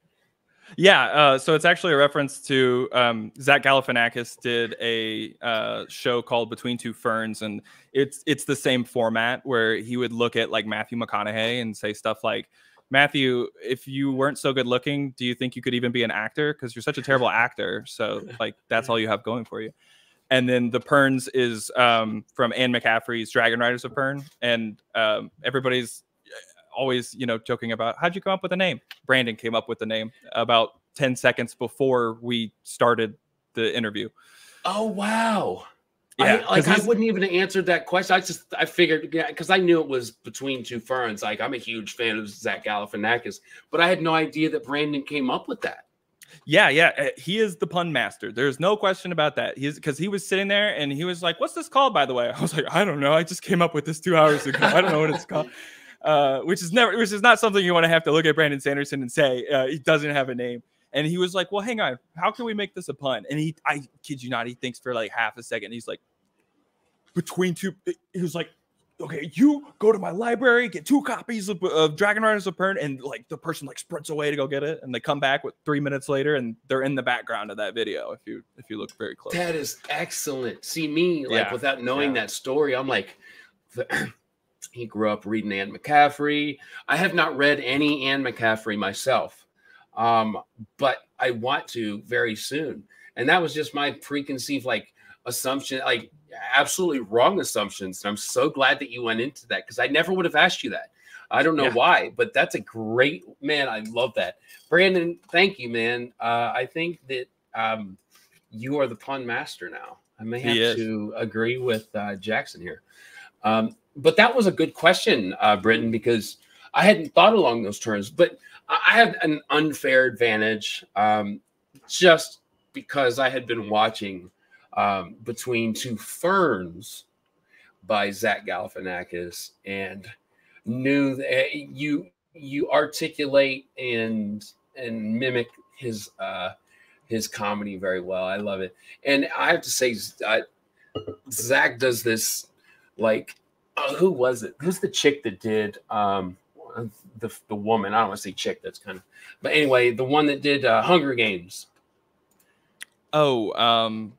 Yeah, uh, so it's actually a reference to um, Zach Galifianakis did a uh, show called Between Two Ferns, and it's it's the same format where he would look at like Matthew McConaughey and say stuff like, "Matthew, if you weren't so good looking, do you think you could even be an actor? Because you're such a terrible actor. So like that's all you have going for you." And then the Perns is um, from Anne McCaffrey's Dragon Riders of Pern, and um, everybody's always you know joking about how'd you come up with the name brandon came up with the name about 10 seconds before we started the interview Oh wow. Yeah, I, like I wouldn't even have answered that question. I just I figured because I knew it was between two ferns. Like I'm a huge fan of Zach Galifianakis, but I had no idea that Brandon came up with that. Yeah yeah uh, he is the pun master there's no question about that he's because he was sitting there and he was like what's this called by the way? <laughs> I was like i don't know i just came up with this two hours ago i don't know what it's called. <laughs> Uh, which is never which is not something you want to have to look at brandon sanderson and say uh, he doesn't have a name. And he was like well hang on how can we make this a pun? And he i kid you not he thinks for like half a second he's like between two he was like okay you go to my library get two copies of, of dragon riders of pern and like the person like sprints away to go get it and they come back with three minutes later and they're in the background of that video if you if you look very close That is excellent. See me like Yeah, without knowing yeah. that story, I'm like. <clears throat> he grew up reading Anne McCaffrey. I have not read any Anne McCaffrey myself, um, but I want to very soon. And that was just my preconceived like assumption, like absolutely wrong assumptions. And I'm so glad that you went into that because I never would have asked you that. I don't know Yeah. why, but that's a great man. I love that, Brandon. Thank you, man. Uh, I think that um, you are the pun master now. I may have to agree with uh, Jackson here. Um, but that was a good question, uh, Britton, because I hadn't thought along those terms. But I have an unfair advantage um, just because I had been watching um, Between Two Ferns by Zach Galifianakis and knew that you you articulate and and mimic his uh, his comedy very well. I love it, and I have to say, uh, Zach does this like uh, who was it? Who's the chick that did um the the woman? I don't want to say chick. That's kind of, but anyway, the one that did uh, Hunger Games. oh um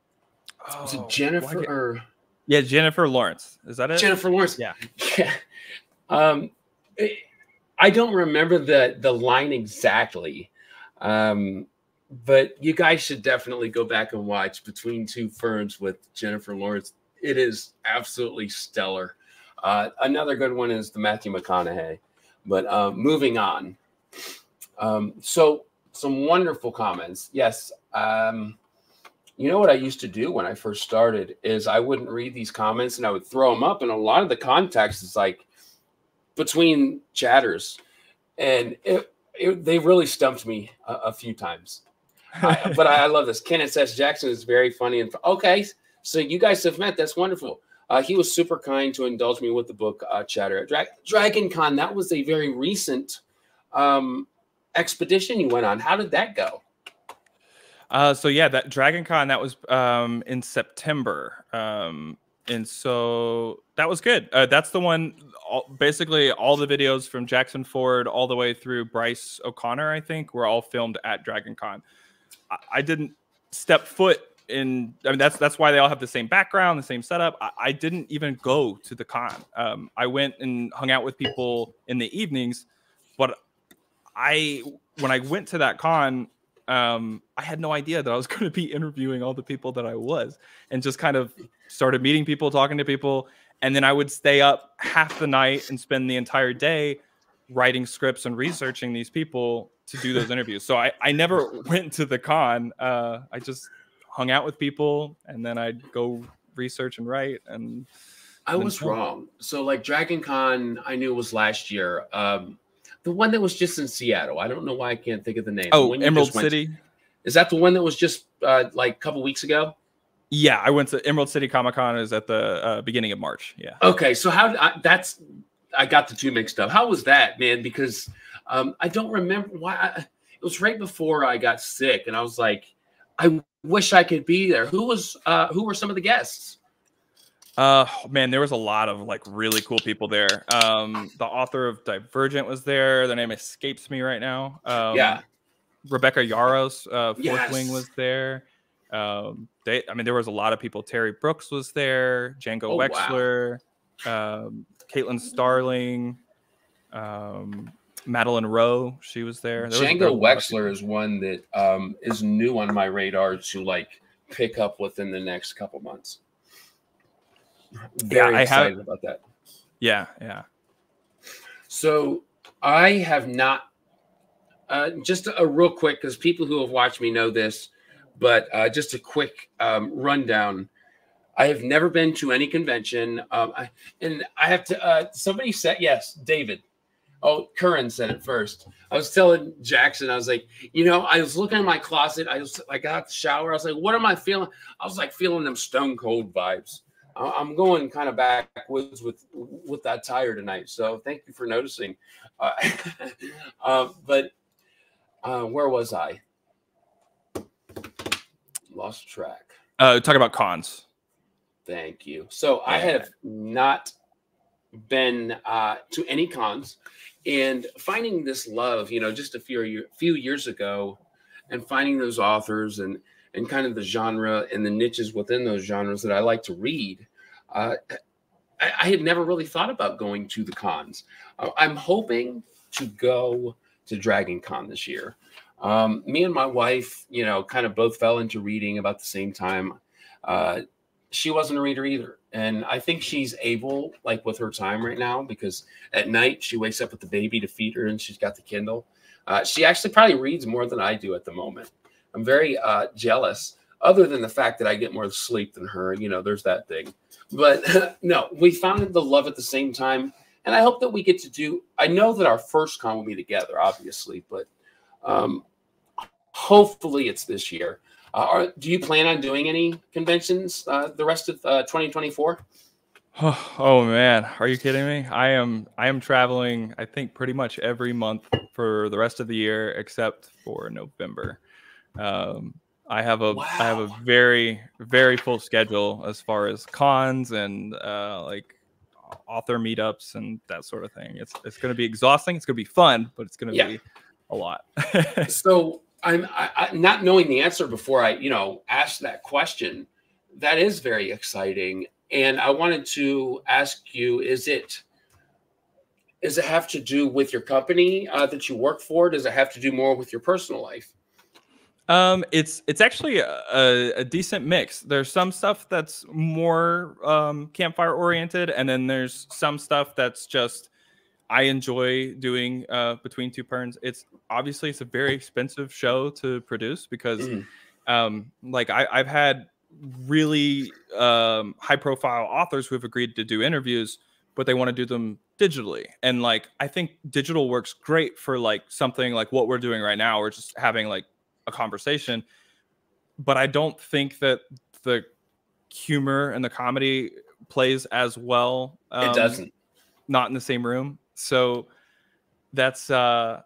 Was oh, it Jennifer can't- or yeah jennifer lawrence is that it Jennifer Lawrence? Yeah. <laughs> Yeah. Um, I don't remember the the line exactly, um, but you guys should definitely go back and watch Between Two Ferns with Jennifer Lawrence. It is absolutely stellar. Uh, another good one is the Matthew McConaughey. But uh, moving on. Um, so some wonderful comments. Yes. Um, you know what I used to do when I first started is I wouldn't read these comments and I would throw them up, and a lot of the context is like between chatters, and it, it they really stumped me a, a few times. I, <laughs> but I, I love this. Kenneth S. Jackson is very funny and okay. So you guys have met. That's wonderful. Uh, he was super kind to indulge me with the book uh, Chatter at Dra- Dragon Con. That was a very recent um, expedition you went on. How did that go? Uh, so yeah, that Dragon Con that was um, in September, um, and so that was good. Uh, that's the one. All, basically, all the videos from Jackson Ford all the way through Bryce O'Connor, I think, were all filmed at Dragon Con. I, I didn't step foot in. I mean, that's that's why they all have the same background, the same setup. I, I didn't even go to the con. Um, I went and hung out with people in the evenings, but I when I went to that con, um, I had no idea that I was <laughs> going to be interviewing all the people that I was, and just kind of started meeting people, talking to people, and then I would stay up half the night and spend the entire day writing scripts and researching these people to do those interviews. So I, I never <laughs> went to the con. Uh, I just hung out with people, and then I'd go research and write, and I was wrong. So like Dragon Con, I knew was last year. Um, the one that was just in Seattle. I don't know why I can't think of the name. Oh, Emerald City. To, is that the one that was just uh, like a couple weeks ago? Yeah, I went to Emerald City Comic Con. Is at the uh, beginning of March. Yeah. Okay, so how I, that's I got the two mixed up. How was that, man? Because um, I don't remember why. I, it was right before I got sick, and I was like, I wish I could be there. Who was uh, who were some of the guests? Uh man, there was a lot of like really cool people there. Um, the author of Divergent was there. Their name escapes me right now. Um, yeah. Rebecca Yarros, uh, Fourth yes. Wing was there. Um, they, I mean, there was a lot of people. Terry Brooks was there. Django oh, Wexler, wow. um, Caitlin Starling, um, Madeline Rowe. She was there. there Django was Wexler is one that um, is new on my radar to like pick up within the next couple months. Very yeah, excited have, about that. Yeah, yeah. So I have not. Uh, just a, a real quick, because people who have watched me know this, but uh, just a quick um, rundown. I have never been to any convention, um, I, and I have to. Uh, somebody said yes, David. Oh, Curran said it first. I was telling Jackson, I was like, you know, I was looking in my closet. I was, I got out the shower. I was like, what am I feeling? I was like feeling them stone cold vibes. I'm going kind of backwards with with that tire tonight. So thank you for noticing. Uh, <laughs> uh, but uh, where was I? Lost track. Uh, talk about cons. Thank you. So I have not been uh, to any cons, and finding this love, you know, just a few few years ago, and finding those authors and and kind of the genre and the niches within those genres that I like to read. Uh, I, I, had never really thought about going to the cons. Uh, I'm hoping to go to Dragon Con this year. Um, me and my wife, you know, kind of both fell into reading about the same time. Uh, she wasn't a reader either. And I think she's able, like with her time right now, because at night she wakes up with the baby to feed her and she's got the Kindle. Uh, she actually probably reads more than I do at the moment. I'm very uh, jealous, other than the fact that I get more sleep than her. You know, there's that thing. But <laughs> no, we found the love at the same time. And I hope that we get to do, I know that our first con will be together, obviously, but um, hopefully it's this year. Uh, are, do you plan on doing any conventions uh, the rest of uh, 2024? Oh, <sighs> oh, man, are you kidding me? I am I am traveling. I think pretty much every month for the rest of the year, except for November. Um, I have a wow. I have a very very full schedule as far as cons and uh, like author meetups and that sort of thing. It's it's going to be exhausting. It's going to be fun, but it's going to yeah. be a lot. <laughs> so I'm I, I, not knowing the answer before I you know ask that question. That is very exciting, and I wanted to ask you: Is it does it have to do with your company uh, that you work for? Does it have to do more with your personal life? Um, it's it's actually a, a, decent mix. There's some stuff that's more um, campfire oriented, and then there's some stuff that's just I enjoy doing uh, between two perns. It's obviously it's a very expensive show to produce because, mm. um, like I, I've had really um, high profile authors who have agreed to do interviews, but they want to do them digitally. And like I think digital works great for like something like what we're doing right now. We're just having like a conversation but i don't think that the humor and the comedy plays as well um, it doesn't. not in the same room. So that's uh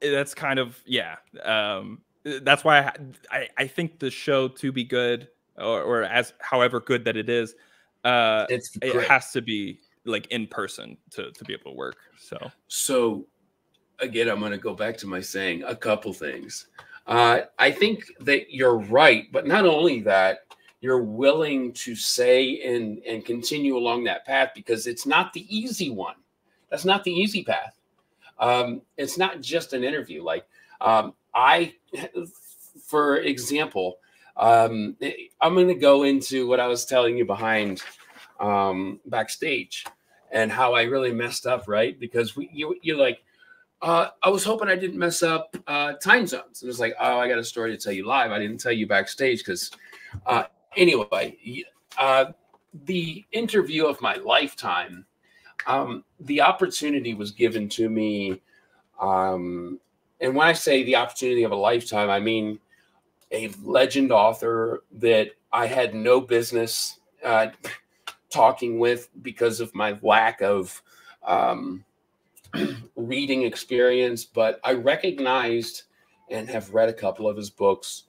that's kind of yeah um that's why I, I, I think the show to be good or, or as however good that it is uh it's it has to be like in person to to be able to work so. So again i'm going to go back to my saying a couple things uh, I think that you're right, but not only that, you're willing to say and and continue along that path because it's not the easy one. That's not the easy path. Um, it's not just an interview. Like um, I, for example, um, I'm going to go into what I was telling you behind um, backstage and how I really messed up, right? Because we, you, you're like, uh, I was hoping I didn't mess up uh, time zones. And it's like, oh, I got a story to tell you live. I didn't tell you backstage because, uh, anyway, uh, the interview of my lifetime. Um, the opportunity was given to me, um, and when I say the opportunity of a lifetime, I mean a legend author that I had no business uh, talking with because of my lack of um, <clears throat> reading experience, but I recognized and have read a couple of his books.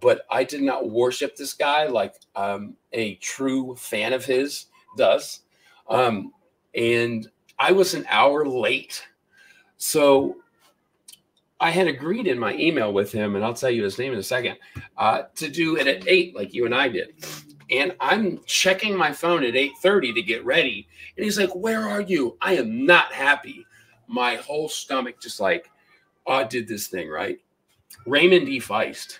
But I did not worship this guy like um, a true fan of his does. Um, and I was an hour late. So I had agreed in my email with him, and I'll tell you his name in a second, uh, to do it at eight, like you and I did. And I'm checking my phone at 8:30 to get ready. And he's like, Where are you? I am not happy my whole stomach just like, oh, I did this thing right. Raymond E. Feist.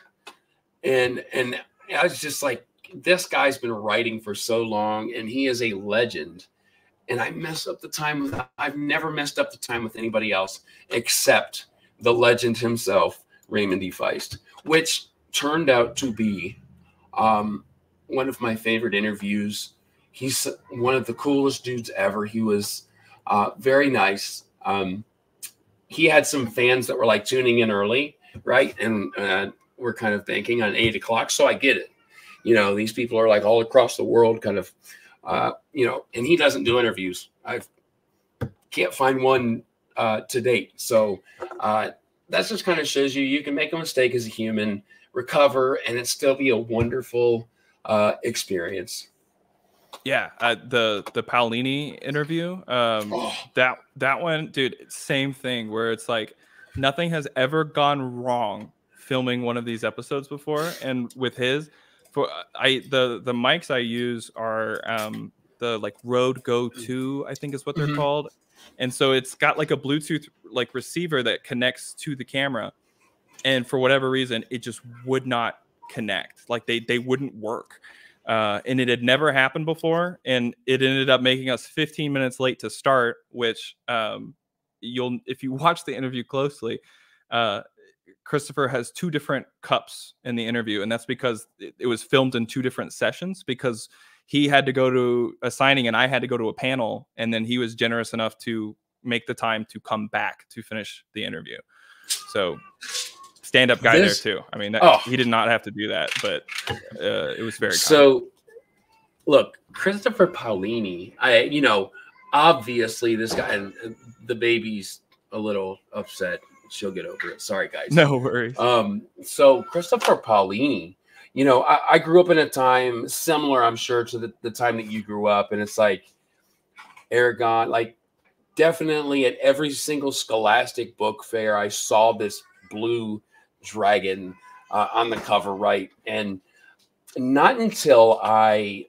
And and I was just like, this guy's been writing for so long and he is a legend. And I mess up the time with I've never messed up the time with anybody else except the legend himself, Raymond E. Feist, which turned out to be um, one of my favorite interviews. He's one of the coolest dudes ever. He was uh, very nice, um, he had some fans that were like tuning in early, right? And uh, we're kind of banking on eight o'clock. So I get it. You know, these people are like all across the world, kind of, uh, you know, and he doesn't do interviews. I can't find one uh, to date. So uh, that just kind of shows you you can make a mistake as a human, recover, and it still be a wonderful uh, experience. Yeah, uh, the the Paolini interview, um, oh. that that one, dude, same thing. Where it's like nothing has ever gone wrong filming one of these episodes before, and with his, for I the the mics I use are um, the like Rode Go Two, I think is what they're mm-hmm. called, and so it's got like a Bluetooth like receiver that connects to the camera, and for whatever reason, it just would not connect. Like they they wouldn't work. Uh, and it had never happened before, and it ended up making us 15 minutes late to start. Which um, you'll, if you <laughs> watch the interview closely, uh, Christopher has two different cups in the interview, and that's because it, it, was filmed in two different sessions. Because he had to go to a signing, and I had to go to a panel, and then he was generous enough to make the time to come back to finish the interview. So stand up guy this, there too. I mean, that, oh. he did not have to do that, but uh, it was very so. Look, Christopher Paolini. I you know obviously this guy the baby's a little upset. She'll get over it. Sorry, guys. No worries. Um, so Christopher Paolini, you know, I, I, grew up in a time similar, I'm sure, to the, the time that you grew up, and it's like Eragon, like definitely at every single scholastic book fair, I saw this blue dragon uh, on the cover, right? And not until I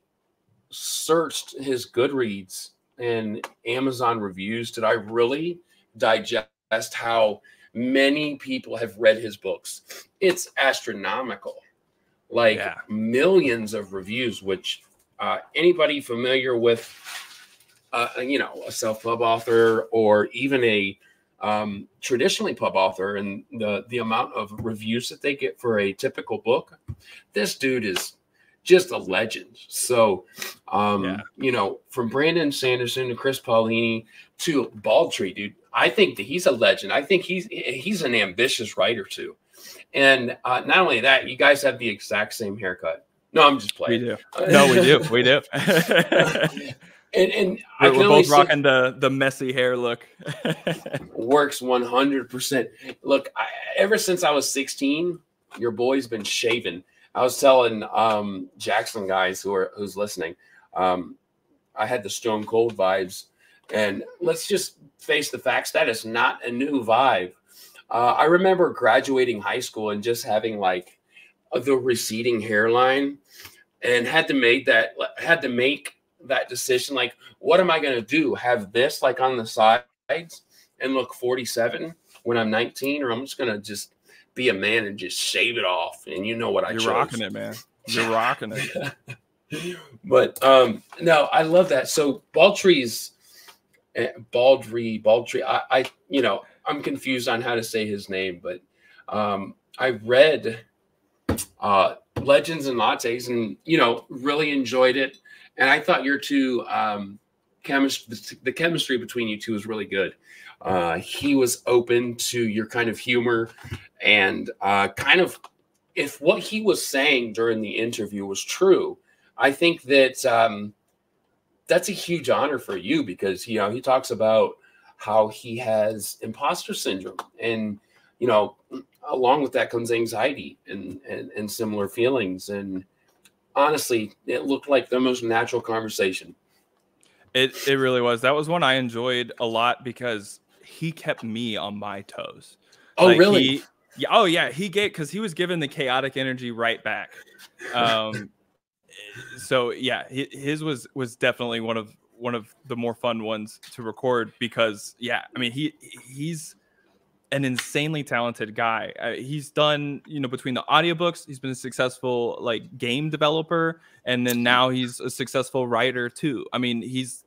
searched his Goodreads and Amazon reviews did I really digest how many people have read his books. It's astronomical, like yeah. millions of reviews, which uh, anybody familiar with, uh, you know, a self pub author or even a um, traditionally pub author and the the amount of reviews that they get for a typical book this dude is just a legend. So um yeah. you know from brandon sanderson to chris Paolini to baldtree dude i think that he's a legend. I think he's he's an ambitious writer too. And uh, not only that you guys have the exact same haircut. No i'm just playing. we do. No we do. We do <laughs> <laughs> And, and we're, we're both rocking the the messy hair look. <laughs> works one hundred percent. Look, I, ever since I was sixteen, your boy's been shaving. I was telling um, Jackson guys who are who's listening, um, I had the Stone Cold vibes, and let's just face the facts that is not a new vibe. Uh, I remember graduating high school and just having like the receding hairline, and had to make that had to make that decision like what am i going to do? Have this like on the sides and look 47 when i'm 19 or i'm just going to just be a man and just shave it off and you know what i you're chose. rocking it man. You're <laughs> rocking it. <laughs> But um no i love that. So baldtree's uh, baldry baldtree I, I you know i'm confused on how to say his name but um i read uh legends and lattes and you know really enjoyed it and I thought your two um, the chemistry between you two was really good. Uh, he was open to your kind of humor and uh, kind of if what he was saying during the interview was true, I think that um, that's a huge honor for you because you know he talks about how he has imposter syndrome and you know along with that comes anxiety and and, and similar feelings and honestly it looked like the most natural conversation. It it really was. That was one i enjoyed a lot because he kept me on my toes. Oh like really? he, yeah oh yeah he gave because he was given the chaotic energy right back. Um so yeah his was was definitely one of one of the more fun ones to record because yeah i mean he he's an insanely talented guy. Uh, he's done you know between the audiobooks he's been a successful like game developer and then now he's a successful writer too. I mean he's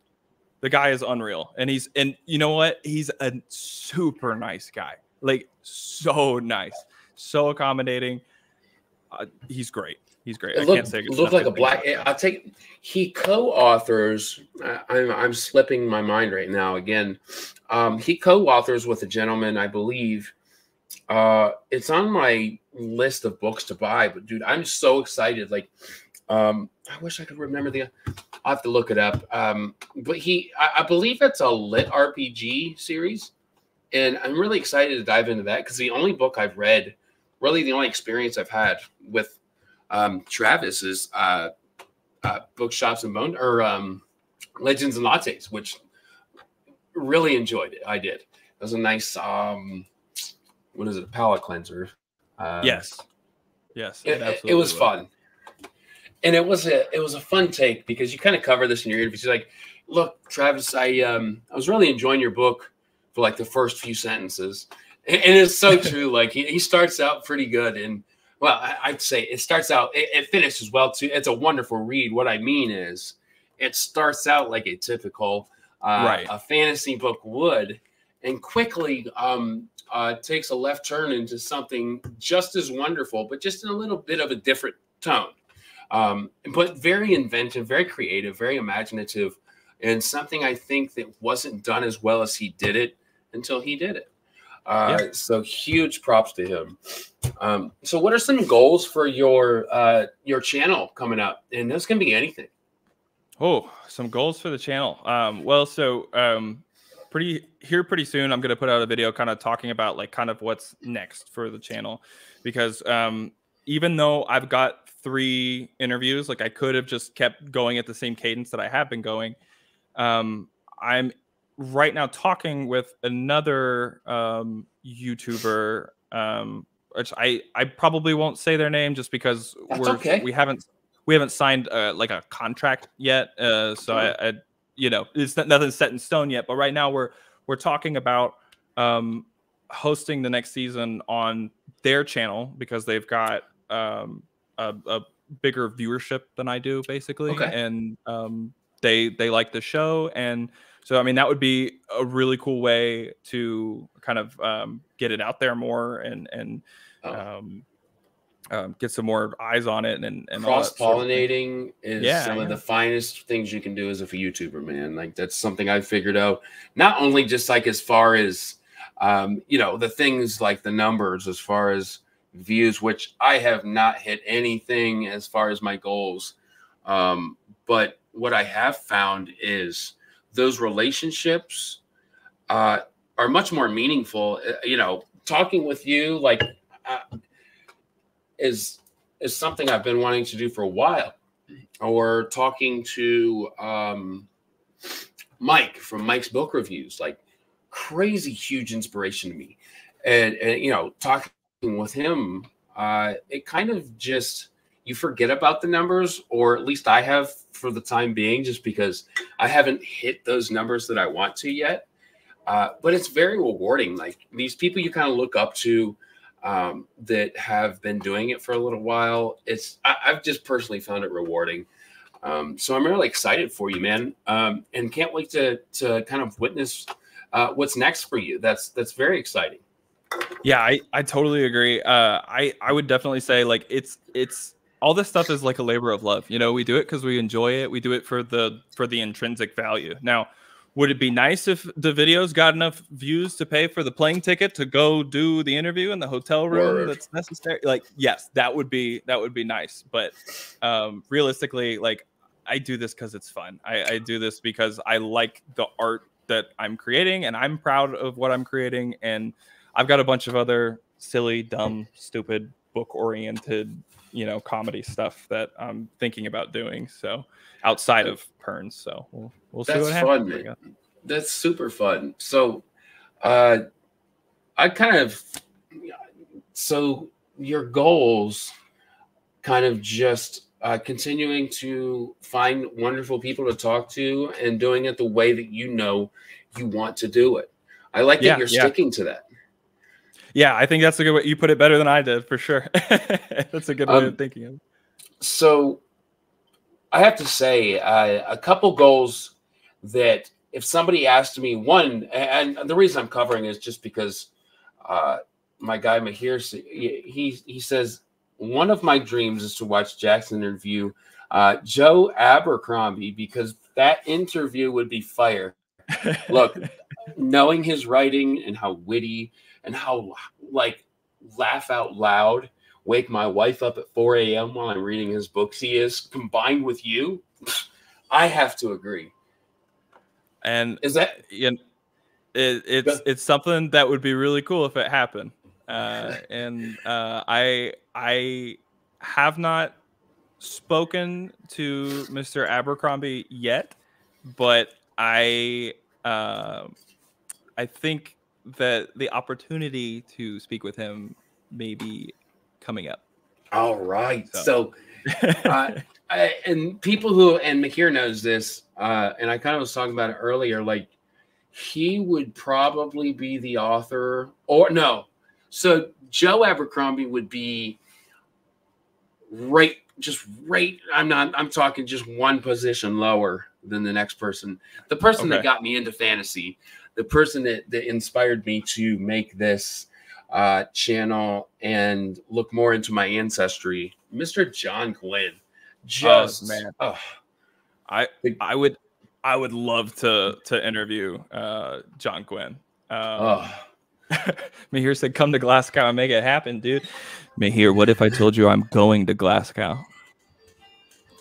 the guy is unreal and he's and you know what? He's a super nice guy like so nice so accommodating. Uh, he's great He's great. It I can't say look like a black. I'll take. He co-authors. I'm I'm slipping my mind right now again. Um, he co-authors with a gentleman, I believe. Uh, it's on my list of books to buy, but dude, I'm so excited. Like, um, I wish I could remember the. I'll have to look it up. Um, but he, I, I believe it's a lit RPG series, and I'm really excited to dive into that because the only book I've read, really the only experience I've had with um, Travis's uh, uh, bookshops and bone or um, Legends and Lattes, which really enjoyed it. I did. It was a nice um, what is it? A palate cleanser. Uh, yes. Yes. It, it, it was fun. And it was a it was a fun take because you kind of cover this in your interviews. You're like, look, Travis, I um I was really enjoying your book for like the first few sentences. And, and it's so <laughs> true. Like he, he starts out pretty good and well, I'd say it starts out, it, it, finishes well too. It's a wonderful read. What I mean is, it starts out like a typical uh, right. a fantasy book would, and quickly um, uh, takes a left turn into something just as wonderful, but just in a little bit of a different tone. Um, but very inventive, very creative, very imaginative, and something I think that wasn't done as well as he did it until he did it. Uh, yeah. So huge props to him. Um, so, what are some goals for your uh, your channel coming up? And this can be anything. Oh, some goals for the channel. Um, well, so um, pretty here pretty soon. I'm going to put out a video kind of talking about like kind of what's next for the channel, because um, even though I've got three interviews, like I could have just kept going at the same cadence that I have been going. Um, I'm right now talking with another um, YouTuber, um, which I I probably won't say their name just because That's we're okay. we haven't we haven't signed uh, like a contract yet. Uh, so I, I, you know it's not, nothing set in stone yet. But right now we're we're talking about um, hosting the next season on their channel because they've got um, a, a bigger viewership than I do basically, okay. and um, they they like the show and so, I mean, that would be a really cool way to kind of um, get it out there more and and oh. um, um, get some more eyes on it and, and cross pollinating sort of is yeah, some yeah. of the finest things you can do as a YouTuber, man. Like that's something I figured out. Not only just like as far as um, you know the things like the numbers, as far as views, which I have not hit anything as far as my goals. Um, but what I have found is those relationships uh, are much more meaningful. Uh, you know, talking with you like uh, is is something I've been wanting to do for a while, or talking to um, Mike from Mike's book reviews, like crazy huge inspiration to me, and, and you know, talking with him, uh, it kind of just you forget about the numbers, or at least I have for the time being, just because I haven't hit those numbers that I want to yet. Uh, but it's very rewarding. Like these people you kind of look up to um, that have been doing it for a little while. It's I, have just personally found it rewarding. Um, so I'm really excited for you, man, um, and can't wait to to kind of witness uh, what's next for you. That's that's very exciting. Yeah, I, I totally agree. Uh, I I would definitely say like it's it's all this stuff is like a labor of love. You know, we do it because we enjoy it. We do it for the for the intrinsic value. Now, would it be nice if the videos got enough views to pay for the plane ticket to go do the interview in the hotel room Word. that's necessary? Like, yes, that would be that would be nice. But um, realistically, like I do this because it's fun. I, I do this because I like the art that I'm creating, and I'm proud of what I'm creating. And I've got a bunch of other silly, dumb, stupid, book oriented you know comedy stuff that I'm thinking about doing. So outside of Perns, so we'll we'll see That's what happens. Fun, man. That's super fun. So, uh, I kind of so your goals kind of just uh, continuing to find wonderful people to talk to and doing it the way that you know you want to do it. I like yeah, that you're yeah. sticking to that. Yeah, I think that's a good way. You put it better than I did for sure. <laughs> that's a good way um, of thinking of. So, I have to say, uh, a couple goals that if somebody asked me one, and the reason I'm covering is just because uh, my guy Mihir, he he says one of my dreams is to watch Jackson interview uh, Joe Abercrombie because that interview would be fire. <laughs> Look, knowing his writing and how witty and how like laugh out loud, wake my wife up at 4 a.m. while I'm reading his books he is, combined with you, <laughs> I have to agree. And is that you know, it, it's it's something that would be really cool if it happened. Uh, and uh, I I have not spoken to Mr. Abercrombie yet, but I uh, I think that the opportunity to speak with him may be coming up. All right. So, so <laughs> uh, I, and people who, and Mihir knows this, uh, and I kind of was talking about it earlier, like he would probably be the author, or no. So Joe Abercrombie would be right, just right. I'm not, I'm talking just one position lower than the next person. The person okay. that got me into fantasy the person that, that inspired me to make this uh, channel and look more into my ancestry, Mr. John Gwynne. Just oh, man, oh, I I would I would love to to interview uh, John Gwynne. Um, oh. <laughs> Mihir said, "Come to Glasgow and make it happen, dude." Mihir, what if I told you I'm going to Glasgow?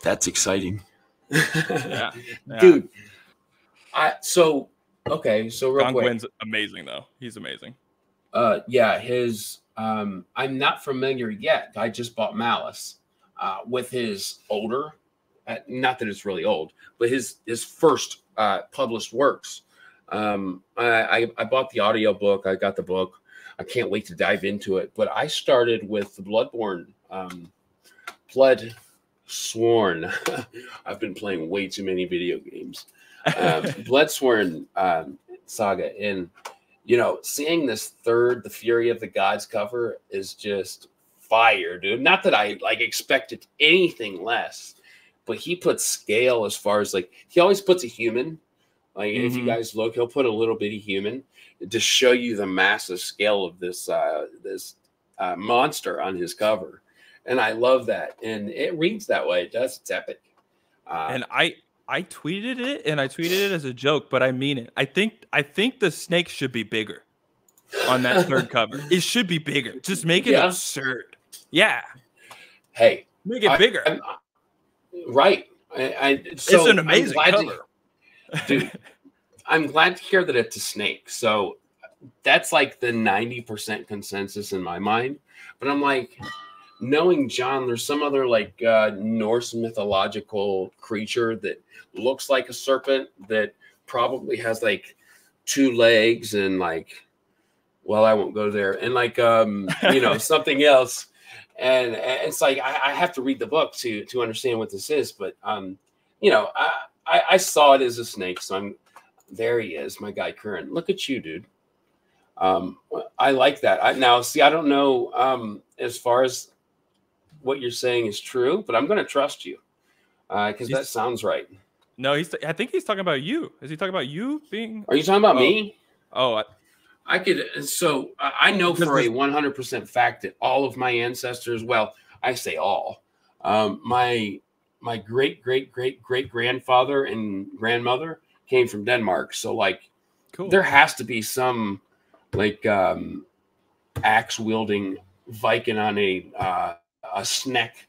That's exciting, <laughs> yeah, yeah. dude. I so Okay, so real John quick. Gwynne's amazing though. He's amazing. Uh, yeah, his. Um, I'm not familiar yet. I just bought Malice, uh, with his older, uh, not that it's really old, but his his first uh, published works. Um, I, I I bought the audio book. I got the book. I can't wait to dive into it. But I started with the Bloodborne, um, Blood Sworn. <laughs> I've been playing way too many video games um, <laughs> Bloodsworn um, saga. And, you know, seeing this third, The Fury of the Gods cover is just fire, dude. Not that I like expected anything less, but he puts scale as far as like, he always puts a human. Like, mm-hmm. if you mm-hmm. guys look, he'll put a little bitty human to show you the massive scale of this, uh, this uh, monster on his cover. And I love that. And it reads that way. It does. It's epic. Uh, and I, I tweeted it and I tweeted it as a joke, but I mean it. I think I think the snake should be bigger on that third <laughs> cover. It should be bigger. Just make it yeah. absurd. Yeah. Hey, make it bigger. I, right. I, I so it's an amazing cover, to, dude. I'm glad to hear that it's a snake. So that's like the 90% consensus in my mind. But I'm like, knowing John, there's some other like uh, Norse mythological creature that looks like a serpent that probably has like two legs and like, well, I won't go there, and like um, you know <laughs> something else. And, and it's like I, I, have to read the book to to understand what this is, but um, you know, I, I, I saw it as a snake, so I'm there. He is, my guy, Curran. Look at you, dude. Um, I like that. I, now, see, I don't know um, as far as what you're saying is true, but I'm going to trust you because uh, that sounds right. No, he's. I think he's talking about you. Is he talking about you being? Are you talking about oh. me? Oh, I, I could. So I know for a 100% fact that all of my ancestors, well, I say all, Um, my my great great great great grandfather and grandmother came from Denmark, so like Cool. there has to be some like um, axe wielding Viking on a uh, a snack,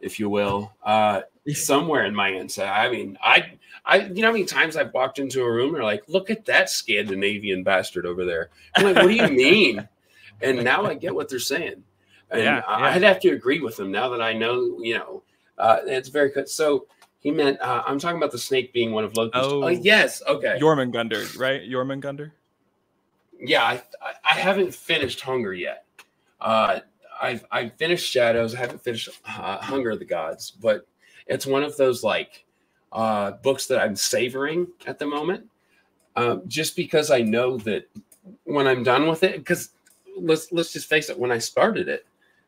if you will, uh, somewhere in my inside. I mean, I I you know how many times I've walked into a room and like, look at that Scandinavian bastard over there. I'm like, what do you <laughs> mean? and now I get what they're saying. And Yeah, I- yeah. I'd have to agree with them now that I know, you know, uh, it's very good. So he meant uh, I'm talking about the snake being one of Loki's. Oh. Oh, yes, okay. Jormungandr, right? Jormungandr. yeah, I, I I haven't finished Hunger yet. Uh, I've I finished Shadows. I haven't finished uh, Hunger of the Gods, but it's one of those like uh, books that I'm savoring at the moment, um, just because I know that when I'm done with it, because let's let's just face it, when I started it,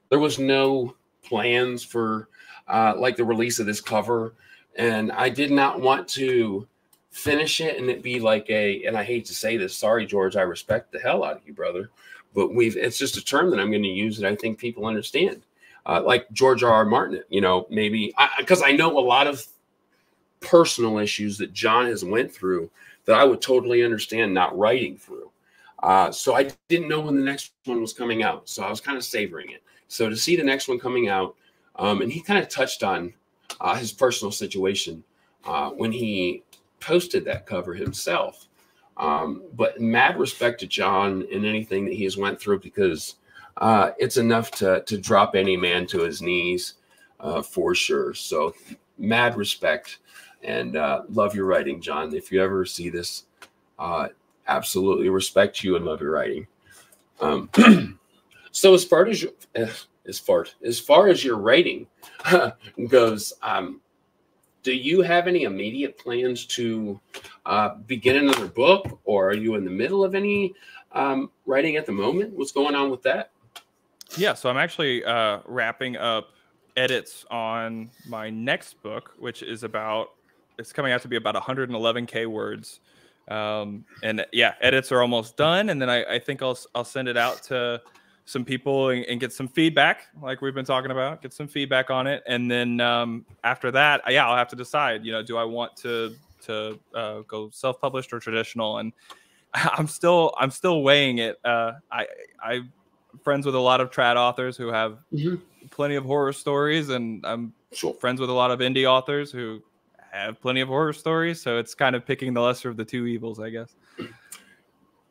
there was no plans for uh, like the release of this cover, and I did not want to finish it and it be like a and I hate to say this, sorry George, I respect the hell out of you, brother, but we've it's just a term that I'm going to use that I think people understand. Uh, like George R. R. Martin, you know, maybe because I, know a lot of personal issues that John has went through that I would totally understand not writing through. Uh, so I didn't know when the next one was coming out, so I was kind of savoring it. So to see the next one coming out, um, and he kind of touched on uh, his personal situation uh, when he posted that cover himself. Um, but mad respect to John and anything that he has went through because uh, it's enough to to drop any man to his knees uh, for sure. So mad respect and uh, love your writing, John. If you ever see this, uh, absolutely respect you and love your writing. Um, <clears throat> so as far as your, eh, as far as far as your writing <laughs> goes, um, do you have any immediate plans to uh, begin another book, or are you in the middle of any um, writing at the moment? What's going on with that? Yeah, so I'm actually uh, wrapping up edits on my next book, which is about it's coming out to be about 111k words. Um, and yeah, edits are almost done, and then I, I think I'll I'll send it out to some people and, and get some feedback, like we've been talking about, get some feedback on it, and then um, after that, yeah, I'll have to decide. You know, do I want to to uh, go self published or traditional? And <laughs> I'm still I'm still weighing it. Uh, I I friends with a lot of trad authors who have Mhm. plenty of horror stories, and I'm Sure. friends with a lot of indie authors who have plenty of horror stories. So it's kind of picking the lesser of the two evils, I guess.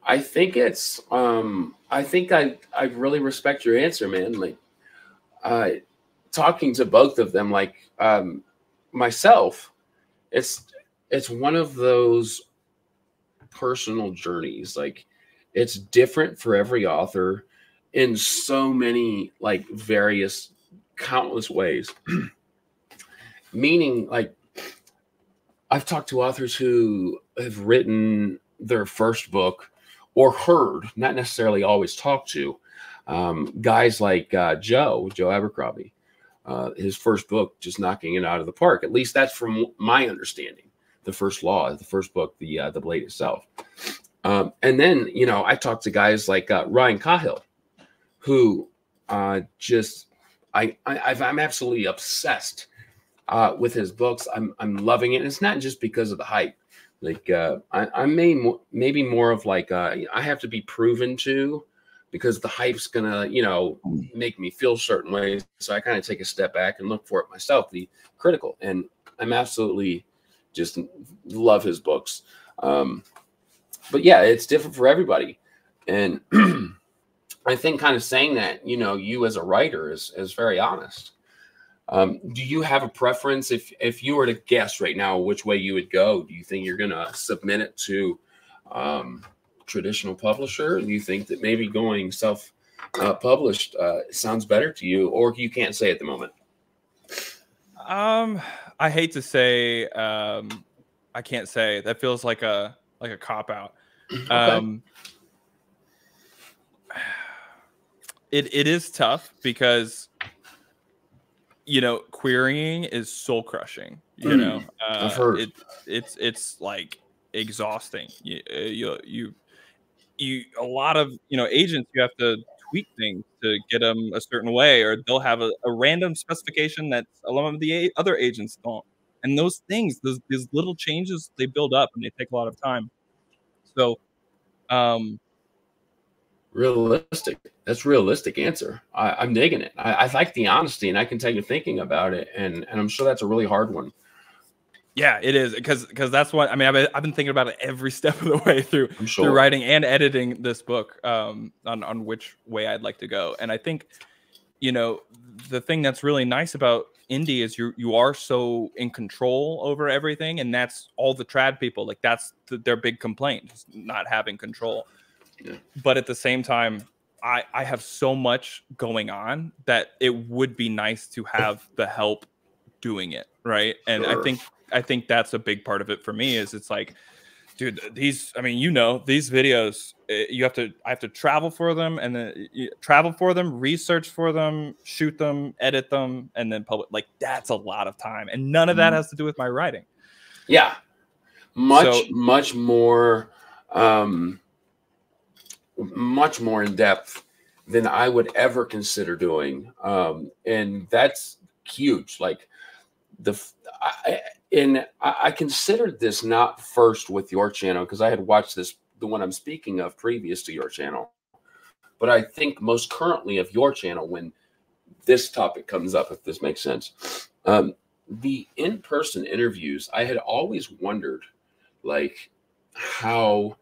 I think it's um I think I I really respect your answer, man. Like uh talking to both of them, like um myself, it's it's one of those personal journeys. Like it's different for every author in so many like various countless ways. <clears throat> Meaning like I've talked to authors who have written their first book or heard, not necessarily always talked to, um, guys like uh, Joe, Joe Abercrombie. Uh, his first book, just knocking it out of the park. At least that's from my understanding. The first law, the first book, the uh, the blade itself. Um, and then you know I talked to guys like uh, Ryan Cahill, who uh, just I, I I'm absolutely obsessed uh, with his books. I'm I'm loving it. And it's not just because of the hype. Like uh, I, I may mo- maybe more of like uh, I have to be proven to because the hype's gonna you know make me feel certain ways. So I kind of take a step back and look for it myself, be critical. And I'm absolutely just love his books. Um, but yeah, it's different for everybody. And <clears throat> I think kind of saying that, you know, you as a writer is is very honest. Um, do you have a preference if if you were to guess right now which way you would go? Do you think you're gonna submit it to um, traditional publisher? Do you think that maybe going self uh, published uh, sounds better to you, or you can't say at the moment? Um, I hate to say, um, I can't say that feels like a like a cop out. <clears throat> Um, <sighs> it it is tough because you know querying is soul crushing. You Mm, know, uh, it it's it's like exhausting. You, uh, you you you a lot of you know agents you have to tweak things to get them a certain way, or they'll have a, a random specification that a lot of the a- other agents don't. And those things, those these little changes, they build up and they take a lot of time. So, um, realistic. That's realistic answer. I, am digging it. I, I, like the honesty, and I can tell you thinking about it, and and I'm sure that's a really hard one. Yeah, it is because because that's what I mean. I've been, I've been thinking about it every <laughs> step of the way through sure. through writing and editing this book um, on on which way I'd like to go. And I think, you know, the thing that's really nice about indie is you you are so in control over everything, and that's all the trad people like that's the, their big complaint, not having control. Yeah. But at the same time, I I have so much going on that it would be nice to have the help doing it right. And sure. I think I think that's a big part of it for me. Is it's like dude these i mean you know these videos eh, you have to i have to travel for them and then travel for them research for them shoot them edit them and then public like that's a lot of time and none of that mm-hmm. has to do with my writing yeah much so, much more um much more in depth than i would ever consider doing um and that's huge like the I, and I, considered this not first with your channel because I had watched this, the one I'm speaking of previous to your channel. But I think most currently of your channel when this topic comes up, if this makes sense. Um, the in-person interviews, I had always wondered like how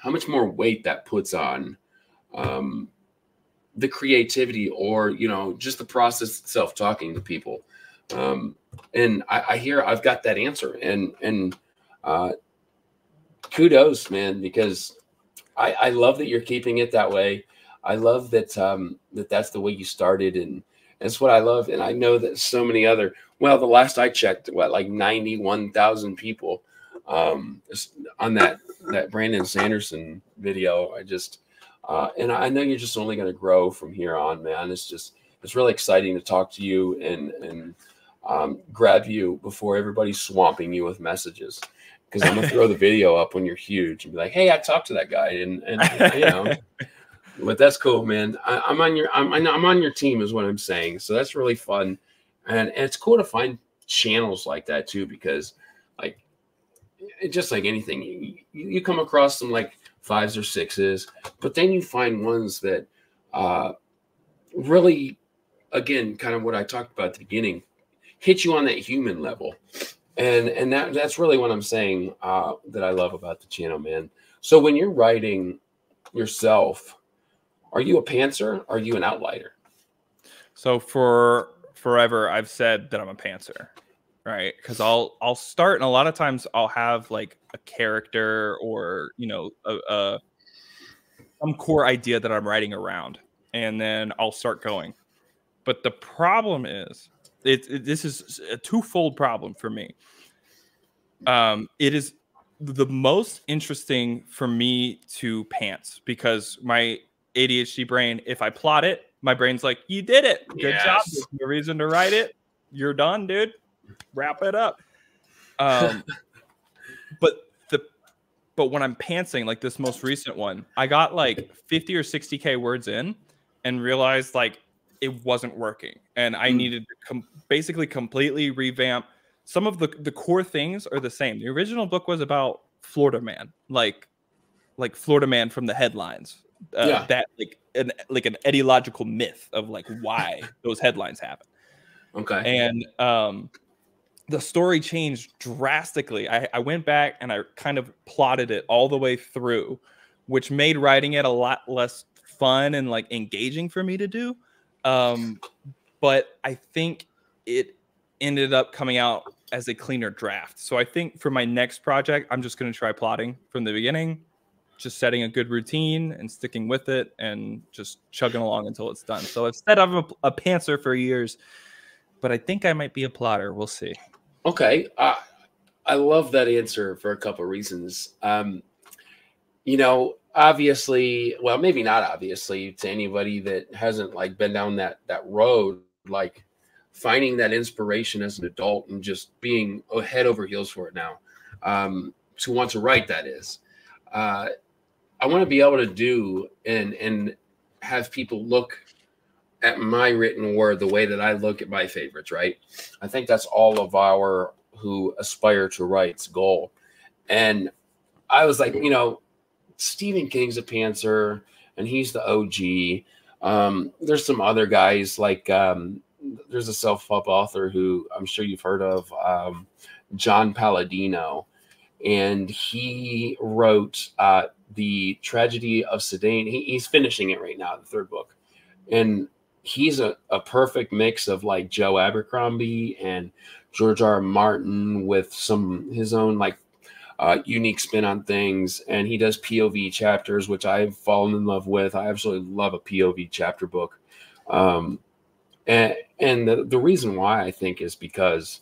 how much more weight that puts on um, the creativity or you know just the process itself talking to people um, and I, I, hear I've got that answer, and and uh, kudos, man, because I, I love that you're keeping it that way. I love that um, that that's the way you started, and that's what I love. And I know that so many other. Well, the last I checked, what like ninety one thousand people um, on that that Brandon Sanderson video. I just uh, and I know you're just only going to grow from here on, man. It's just it's really exciting to talk to you and and um, grab you before everybody's swamping you with messages. Because I'm gonna throw the video up when you're huge and be like, "Hey, I talked to that guy," and and you know. but that's cool, man. I, am on your I'm I'm on your team, is what I'm saying. So that's really fun, and, and it's cool to find channels like that too, because like just like anything, you, you come across some like fives or sixes, but then you find ones that uh, really, again, kind of what I talked about at the beginning, hit you on that human level. And and that that's really what I'm saying uh, that I love about the channel, man. So when you're writing yourself, are you a pantser? Are you an outlier? So for forever, I've said that I'm a pantser, right? Because I'll I'll start, and a lot of times I'll have like a character or you know a, a some core idea that I'm writing around, and then I'll start going. But the problem is it, it, this is a twofold problem for me. Um, it is the most interesting for me to pants because my ADHD brain, if I plot it, my brain's like, "You did it, good yes. job." There's no reason to write it. You're done, dude. Wrap it up. <laughs> Um, but the but when I'm pantsing, like this most recent one, I got like 50 or 60k words in, and realized like it wasn't working, and I mm. needed to com- basically completely revamp. Some of the the core things are the same. The original book was about Florida Man, like like Florida Man from the headlines. Uh, yeah. That like an like an ideological myth of like why <laughs> those headlines happen. Okay. And um, the story changed drastically. I, I went back and I kind of plotted it all the way through, which made writing it a lot less fun and like engaging for me to do. Um, but I think it ended up coming out as a cleaner draft. So I think for my next project, I'm just going to try plotting from the beginning, just setting a good routine and sticking with it and just chugging along until it's done. So instead of a, a pantser for years, but I think I might be a plotter. We'll see. Okay. Uh, I love that answer for a couple of reasons. Um, you know, obviously, well, maybe not obviously to anybody that hasn't like been down that that road, like finding that inspiration as an adult and just being head over heels for it now. Um, to want to write, that is. Uh, I want to be able to do and and have people look at my written word the way that I look at my favorites, right? I think that's all of our who aspire to write's goal. And I was like, you know, Stephen King's a pantser and he's the OG. Um, there's some other guys like um, there's a self-help author who I'm sure you've heard of, um, John Palladino, and he wrote uh, the tragedy of Sedanus. He, he's finishing it right now, the third book, and he's a, a perfect mix of like Joe Abercrombie and George R. Martin with some his own like uh, unique spin on things. And he does POV chapters, which I've fallen in love with. I absolutely love a POV chapter book. Um, and and the, the reason why I think is because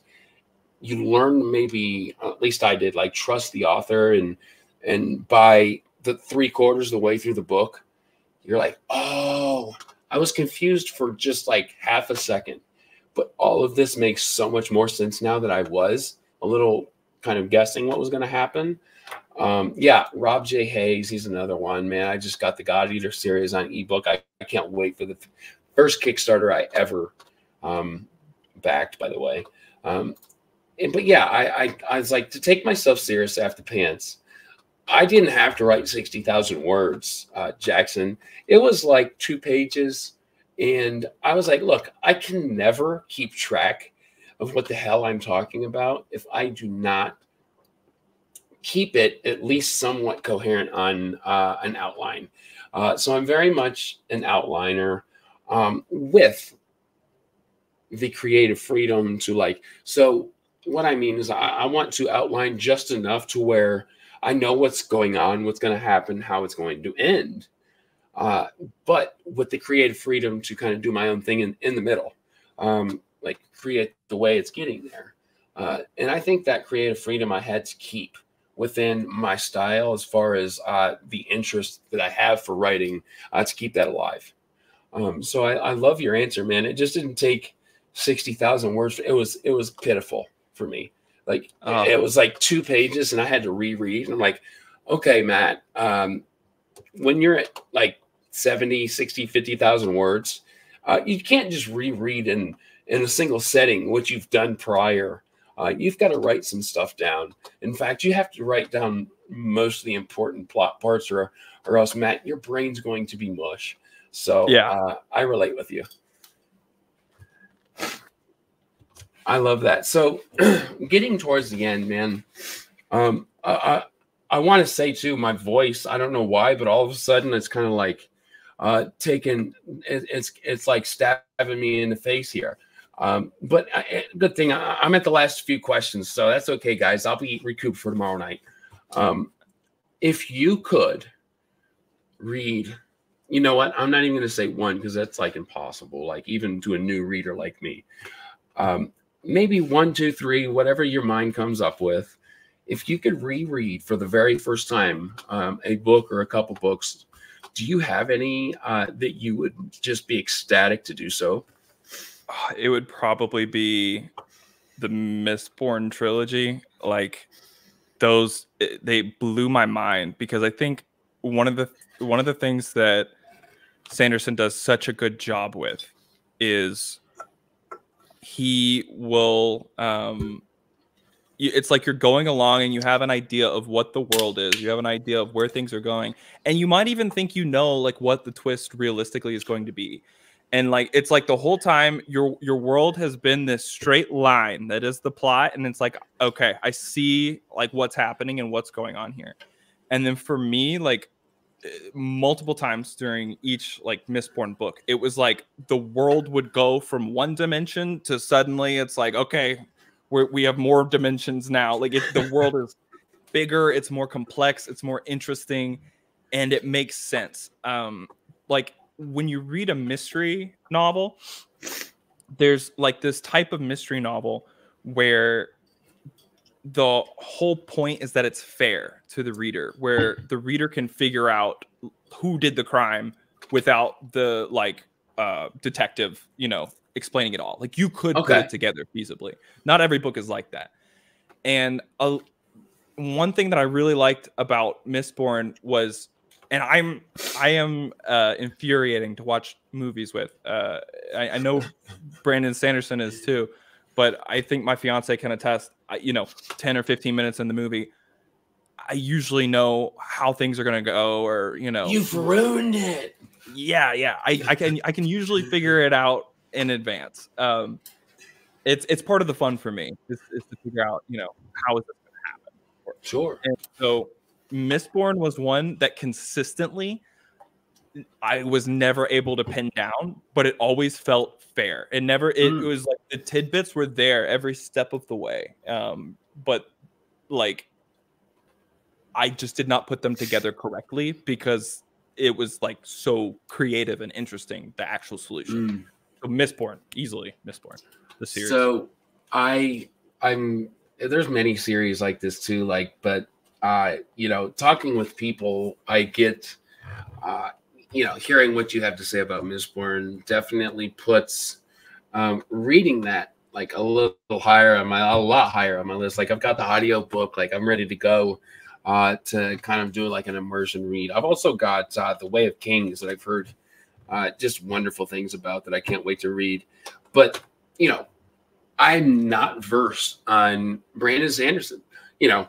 you learn maybe at least I did like trust the author and and by the three quarters of the way through the book, you're like, oh, I was confused for just like half a second. But all of this makes so much more sense now that I was a little kind of guessing what was going to happen. Um, yeah, Rob J. Hayes, he's another one, man. I just got the God Eater series on ebook. I, I can't wait for the first Kickstarter I ever um, backed, by the way. Um, and, but yeah, I, I, I was like, to take myself serious after pants, I didn't have to write 60,000 words, uh, Jackson. It was like two pages. And I was like, look, I can never keep track of what the hell I'm talking about if I do not keep it at least somewhat coherent on uh, an outline. Uh, so I'm very much an outliner um, with the creative freedom to like. So what I mean is I, I want to outline just enough to where I know what's going on, what's going to happen, how it's going to end. Uh, but with the creative freedom to kind of do my own thing in, in the middle, um, like create the way it's getting there. Uh, and I think that creative freedom I had to keep within my style as far as uh, the interest that I have for writing to keep that alive. Um, so I, I, love your answer, man. It just didn't take 60,000 words. It was, it was pitiful for me. Like oh. it was like two pages and I had to reread. And I'm like, okay, Matt, um, when you're at like 70, 60, 50,000 words, uh, you can't just reread in, in a single setting what you've done prior. Uh, you've got to write some stuff down. In fact, you have to write down most of the important plot parts, or or else, Matt, your brain's going to be mush. So yeah, uh, I relate with you. I love that. So, <clears throat> getting towards the end, man, um, I, I, I want to say too, my voice. I don't know why, but all of a sudden, it's kind of like uh, taking it, it's it's like stabbing me in the face here. Um, but I, uh, eh, good thing I, am at the last few questions, so that's okay, guys. I'll be recouped for tomorrow night. Um, if you could read, you know what? I'm not even going to say one because that's like impossible. Like even to a new reader like me. Um, maybe one, two, three, whatever your mind comes up with. If you could reread for the very first time um, a book or a couple books, do you have any uh, that you would just be ecstatic to do so? It would probably be the Mistborn trilogy. Like those, they blew my mind because I think one of the one of the things that Sanderson does such a good job with is he will um it's like you're going along and you have an idea of what the world is. You have an idea of where things are going. And you might even think you know like what the twist realistically is going to be. And like it's like the whole time your your world has been this straight line that is the plot. And it's like okay i see like what's happening and what's going on here. And then for me like multiple times during each like Mistborn book. It was like the world would go from one dimension to suddenly it's like okay, we we have more dimensions now. Like it, the world is bigger, it's more complex, it's more interesting, and it makes sense. Um, like when you read a mystery novel, there's like this type of mystery novel where the whole point is that it's fair to the reader where the reader can figure out who did the crime without the like uh detective you know explaining it all like you could okay. put it together feasibly not every book is like that and a, one thing that i really liked about mistborn was and I'm I am uh, infuriating to watch movies with. Uh, I, I know Brandon Sanderson is too, but I think my fiance can attest. You know, ten or fifteen minutes in the movie, I usually know how things are gonna go, or you know, you've ruined it. Yeah, yeah. I, I can I can usually figure it out in advance. Um, it's it's part of the fun for me is, is to figure out you know how is this going to happen. Sure. And so Mistborn was one that consistently I was never able to pin down, but it always felt fair. It never it, mm. it was like the tidbits were there every step of the way. Um, but like I just did not put them together correctly because it was like so creative and interesting, the actual solution. Mm. So Mistborn, easily Mistborn, the series. So I I'm there's many series like this too, like, but uh, you know, talking with people, I get, uh, you know, hearing what you have to say about Mistborn definitely puts um, reading that like a little higher on my, a lot higher on my list. Like I've got the audio book, like I'm ready to go uh, to kind of do like an immersion read. I've also got uh, The Way of Kings that I've heard uh, just wonderful things about that I can't wait to read. But, you know, I'm not versed on Brandon Sanderson. You know,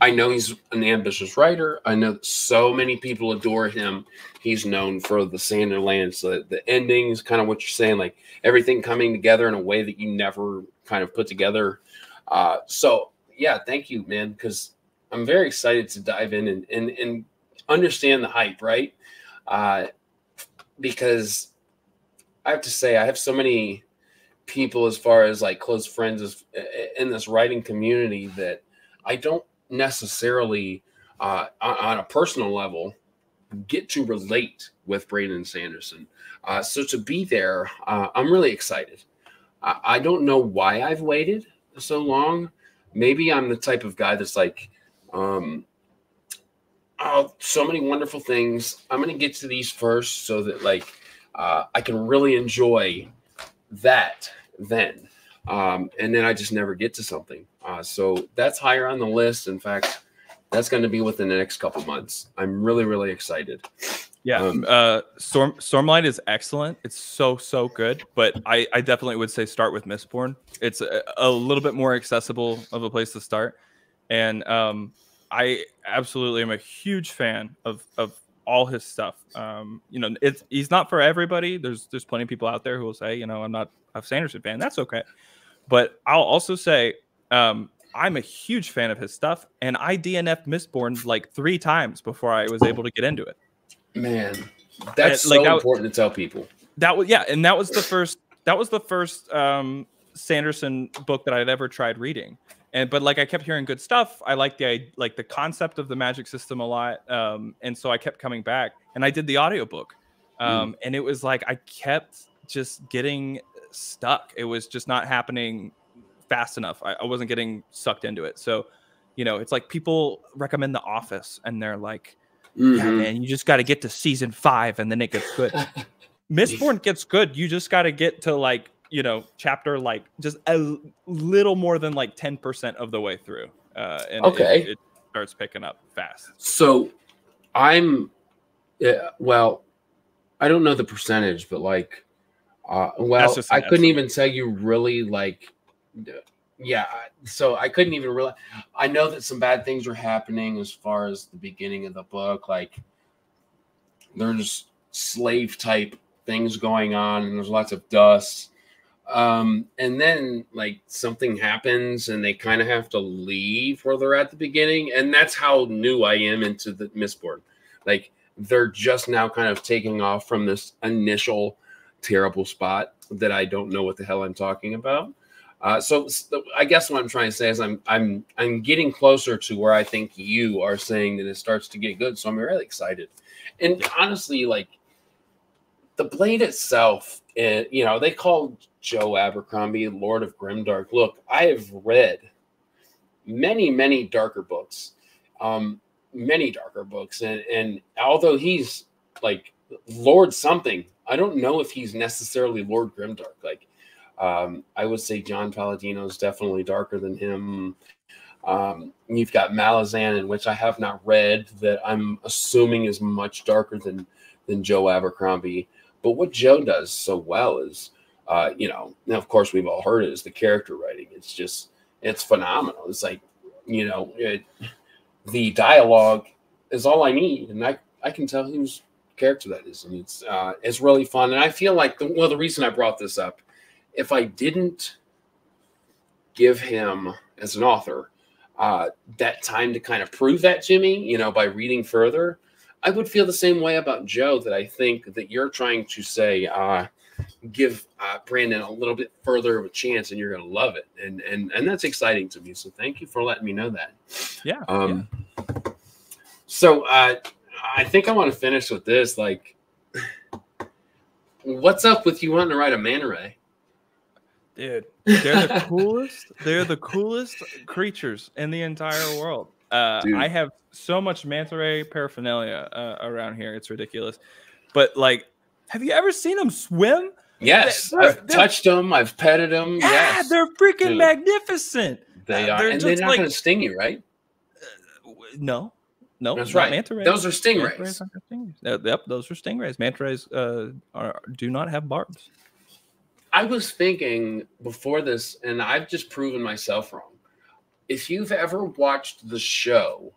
I know he's an ambitious writer. I know so many people adore him. He's known for the Sanderlanche, the, the endings, kind of what you're saying, like everything coming together in a way that you never kind of put together. Uh, so yeah, thank you, man, because I'm very excited to dive in and and, and understand the hype, right? Uh, because I have to say, I have so many people as far as like close friends in this writing community that I don't necessarily uh, on a personal level get to relate with Brandon Sanderson. Uh, so to be there, uh, I'm really excited. I, I, don't know why I've waited so long. Maybe I'm the type of guy that's like, um, oh, so many wonderful things. I'm going to get to these first so that like uh, I can really enjoy that then. Um, and then I just never get to something. Uh, so that's higher on the list. In fact, that's going to be within the next couple months. I'm really, really excited. Yeah, um, uh, Storm Stormlight is excellent. It's so so good, but I I definitely would say start with Mistborn. It's a, a little bit more accessible of a place to start, and um, I absolutely am a huge fan of of all his stuff. Um, you know, it's he's not for everybody. There's there's plenty of people out there who will say, you know, I'm not a Sanderson fan. That's okay. But I'll also say um, I'm a huge fan of his stuff, and I DNF Mistborn like three times before I was able to get into it. Man, that's and, so that, important to tell people. That was yeah, and that was the first. That was the first um, Sanderson book that I'd ever tried reading. And but like I kept hearing good stuff. I like the like the concept of the magic system a lot, um, and so I kept coming back. And I did the audiobook, um, mm. and it was like I kept just getting stuck. It was just not happening fast enough. I, I wasn't getting sucked into it. So, you know, it's like people recommend The Office and they're like, mm-hmm. yeah, man, you just got to get to season five and then it gets good. <laughs> Mistborn gets good. You just got to get to like, you know, chapter like just a little more than like 10% of the way through. Uh, and okay. It, it starts picking up fast. So I'm, yeah, well, I don't know the percentage, but like, uh, well, I couldn't even tell you really like, yeah. So I couldn't even really. I know that some bad things are happening as far as the beginning of the book. Like there's slave type things going on, and there's lots of dust. Um, and then like something happens, and they kind of have to leave where they're at the beginning, and that's how new I am into the Mistborn. Like they're just now kind of taking off from this initial terrible spot that I don't know what the hell I'm talking about. Uh, so, so, I guess what I'm trying to say is I'm I'm I'm getting closer to where I think you are saying that it starts to get good. So I'm really excited. And honestly, like the blade itself, it, you know, they call Joe Abercrombie Lord of Grimdark. Look, I have read many many darker books, um, many darker books, and and although he's like Lord something I don't know if he's necessarily Lord Grimdark. Like, um, I would say John Palladino is definitely darker than him. Um, you've got Malazan, in which I have not read, that I'm assuming is much darker than than Joe Abercrombie. But what Joe does so well is, uh, you know, now of course we've all heard it is the character writing. It's just it's phenomenal. It's like, you know, it, the dialogue is all I need, and I I can tell whose character that is, and it's uh, it's really fun. And I feel like the, well, the reason I brought this up, if I didn't give him as an author uh, that time to kind of prove that to me, you know, by reading further, I would feel the same way about Joe. That I think that you're trying to say, uh, give uh, Brandon a little bit further of a chance, and you're going to love it, and and and that's exciting to me. So thank you for letting me know that. Yeah. Um, yeah. So uh, I think I want to finish with this. Like, what's up with you wanting to write a manta ray? Dude, they're the <laughs> coolest. They're the coolest creatures in the entire world. Uh, I have so much manta ray paraphernalia uh, around here. It's ridiculous. But like, have you ever seen them swim? Yes, they're, I've they're, touched them. I've petted them. Yeah, yes. they're freaking Dude. magnificent. They are, they're and they're not like, going to sting you, right? Uh, no, no, that's right. Manta rays. Those are stingrays. rays stingrays. Yep, those are stingrays. Manta rays uh, are, do not have barbs. I was thinking before this, and I've just proven myself wrong. If you've ever watched the show,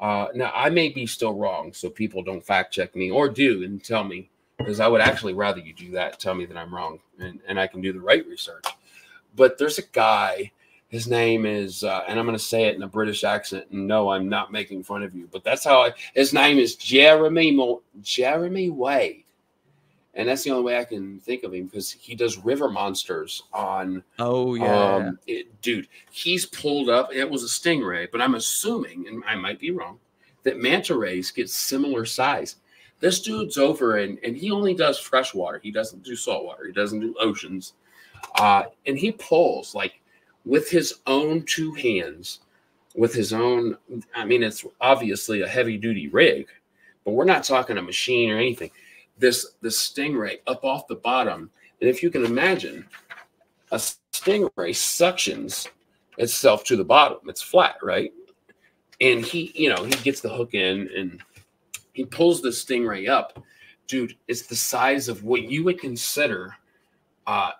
uh, now I may be still wrong, so people don't fact check me or do and tell me, because I would actually rather you do that, tell me that I'm wrong, and, and I can do the right research. But there's a guy, his name is, uh, and I'm going to say it in a British accent. And no, I'm not making fun of you, but that's how I, his name is Jeremy Mo, Jeremy Wade and that's the only way I can think of him because he does river monsters on. Oh yeah, um, it, dude, he's pulled up. It was a stingray, but I'm assuming, and I might be wrong, that manta rays get similar size. This dude's over and and he only does freshwater. He doesn't do saltwater. He doesn't do oceans, uh, and he pulls like with his own two hands, with his own. I mean, it's obviously a heavy duty rig, but we're not talking a machine or anything this this stingray up off the bottom. And if you can imagine, a stingray suctions itself to the bottom. It's flat, right? And he, you know, he gets the hook in and he pulls the stingray up. Dude, it's the size of what you would consider uh,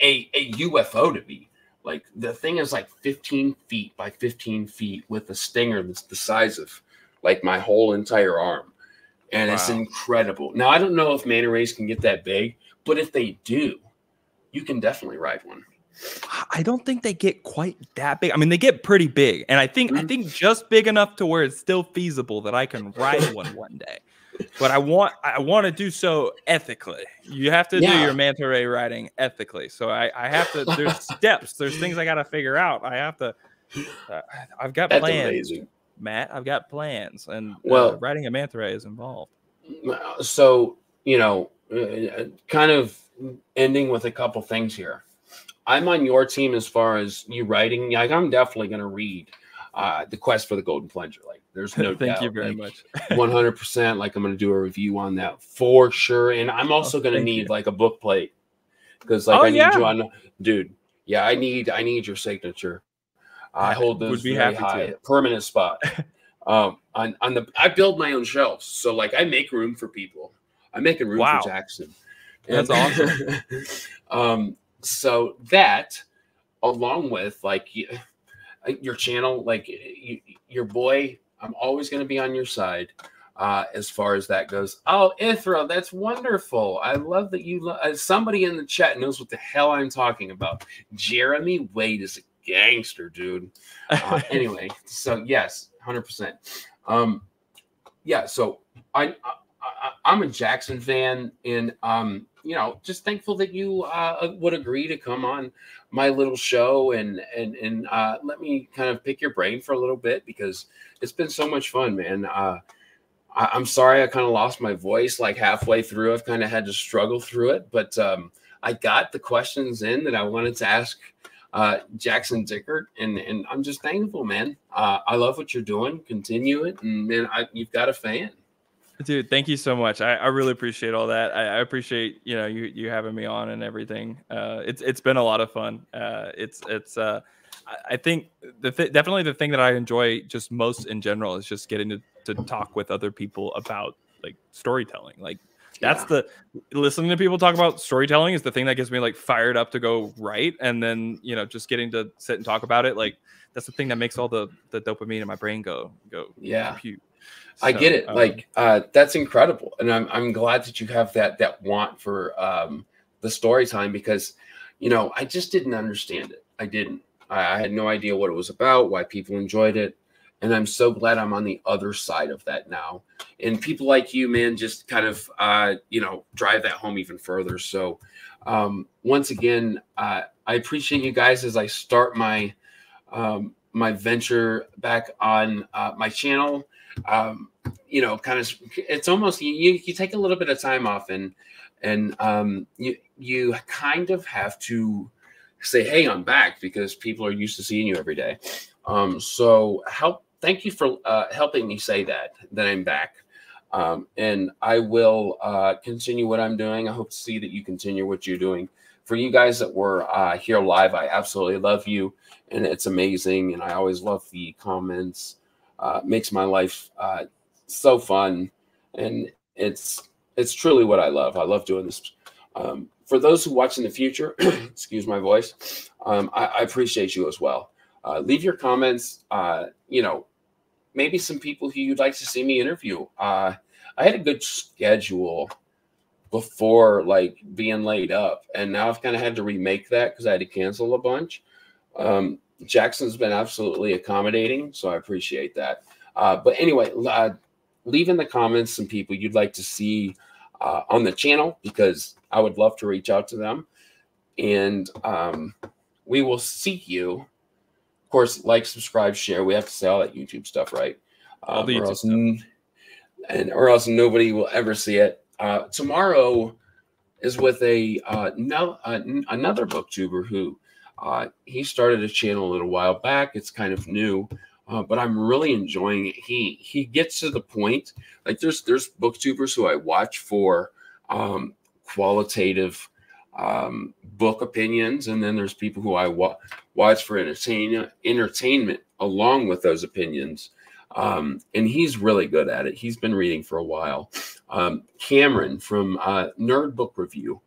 a, a UFO to be. Like the thing is like 15 feet by 15 feet with a stinger that's the size of like my whole entire arm and wow. it's incredible. Now I don't know if manta rays can get that big, but if they do, you can definitely ride one. I don't think they get quite that big. I mean, they get pretty big, and I think mm-hmm. I think just big enough to where it's still feasible that I can ride one <laughs> one day. But I want I want to do so ethically. You have to yeah. do your manta ray riding ethically. So I I have to. There's <laughs> steps. There's things I got to figure out. I have to. Uh, I've got That's plans. Amazing. Matt. I've got plans, and uh, well, uh, riding a manta ray is involved. So you know, uh, kind of ending with a couple things here. I'm on your team as far as you writing. Like, I'm definitely going to read uh, the quest for the golden plunger. Like, there's no <laughs> Thank doubt. you very like, much. <laughs> 100. percent Like, I'm going to do a review on that for sure. And I'm oh, also oh, going to need you. like a book plate because, like, oh, I need yeah. you on, dude. Yeah, I need I need your signature I hold those Would be very high, to. permanent spot. um, on on the I build my own shelves, so like I make room for people. I'm making room wow. for Jackson. And, That's awesome. <laughs> um, so that, along with like your channel, like you, your boy, I'm always going to be on your side uh, as far as that goes. Oh, Ithra, that's wonderful. I love that you. Lo- uh, somebody in the chat knows what the hell I'm talking about. Jeremy Wade is a gangster, dude. Uh, <laughs> anyway, so yes, hundred percent. Um, yeah, so I, I am a Jackson fan, and um, you know, just thankful that you uh, would agree to come on my little show and and and uh, let me kind of pick your brain for a little bit because it's been so much fun, man. Uh, I, am sorry I kind of lost my voice like halfway through. I've kind of had to struggle through it, but um, I got the questions in that I wanted to ask uh, Jackson Dickert, and and I'm just thankful, man. Uh, I love what you're doing. Continue it, and man, I, you've got a fan. Dude, thank you so much. I, I really appreciate all that. I, I, appreciate you know you you having me on and everything. Uh, it's it's been a lot of fun. Uh, it's it's uh, I think the th- definitely the thing that I enjoy just most in general is just getting to, to talk with other people about like storytelling. Like that's yeah. the listening to people talk about storytelling is the thing that gets me like fired up to go write, and then you know just getting to sit and talk about it. Like that's the thing that makes all the the dopamine in my brain go go yeah. So, I get it. Um, like uh, that's incredible, and I'm I'm glad that you have that that want for um, the story time because you know I just didn't understand it. I didn't. I, I had no idea what it was about, why people enjoyed it, and I'm so glad I'm on the other side of that now. And people like you, man, just kind of uh, you know drive that home even further. So um, once again, uh, I appreciate you guys as I start my um, my venture back on uh, my channel. Um, you know, kind of, it's almost you, you take a little bit of time off and and um, you you kind of have to say, "Hey, I'm back," because people are used to seeing you every day. Um, so help. Thank you for uh, helping me say that that I'm back. Um, and I will uh, continue what I'm doing. I hope to see that you continue what you're doing. For you guys that were uh, here live, I absolutely love you, and it's amazing. And I always love the comments. Uh, makes my life uh, so fun, and it's it's truly what I love. I love doing this. Um, for those who watch in the future, <clears throat> excuse my voice, um, I, I, appreciate you as well. Uh, leave your comments. Uh, you know, maybe some people who you'd like to see me interview. Uh, I had a good schedule before like being laid up, and now I've kind of had to remake that because I had to cancel a bunch. Um, Jackson's been absolutely accommodating, so I appreciate that. Uh, but anyway, uh, leave in the comments some people you'd like to see uh, on the channel because I would love to reach out to them. And um, we will see you. Of course, like, subscribe, share. We have to say all that YouTube stuff, right? all the um, or else, and or else nobody will ever see it. Uh, tomorrow is with a uh, no, uh, another booktuber who uh, he started a channel a little while back. It's kind of new, uh, but I'm really enjoying it. He he gets to the point like there's there's booktubers who I watch for um, qualitative um, book opinions, and then there's people who I wa- watch for entertain entertainment along with those opinions. Um, and he's really good at it. He's been reading for a while. Um, Cameron from uh, Nerd Book Review.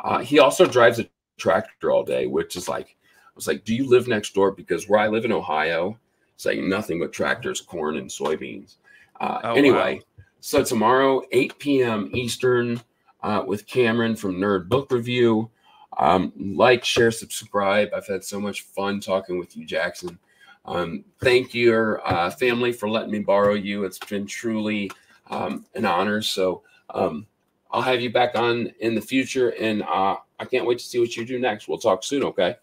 Uh, he also drives a tractor all day, which is like, I was like, do you live next door? Because where I live in Ohio, saying nothing but tractors, corn, and soybeans. Uh, oh, anyway, wow. so tomorrow, 8 p.m. Eastern, uh, with Cameron from Nerd Book Review. Um, like, share, subscribe. I've had so much fun talking with you, Jackson. Um, thank your uh, family for letting me borrow you. It's been truly um, an honor. So um, I'll have you back on in the future, and uh, I can't wait to see what you do next. We'll talk soon, okay?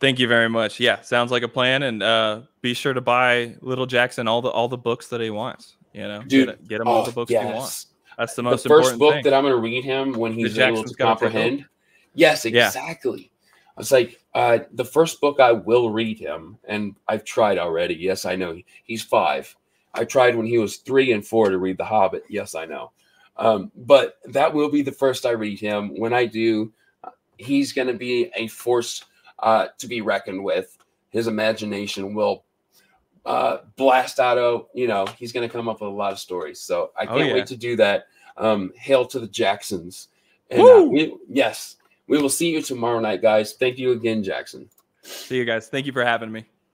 Thank you very much. Yeah, sounds like a plan. And uh, be sure to buy Little Jackson all the all the books that he wants. You know, Dude, get, get him oh, all the books yes. he wants. That's the most the first book thing. that I'm going to read him when he's able to comprehend. Yes, exactly. Yeah. I was like, uh, the first book I will read him, and I've tried already. Yes, I know he's five. I tried when he was three and four to read The Hobbit. Yes, I know. Um, but that will be the first I read him. When I do, he's going to be a force uh, to be reckoned with. His imagination will uh, blast out of, you know, he's going to come up with a lot of stories. So I oh, can't oh, yeah. wait to do that. Um, hail to the Jacksons. And uh, we, yes, we will see you tomorrow night, guys. Thank you again, Jackson. See you guys. Thank you for having me.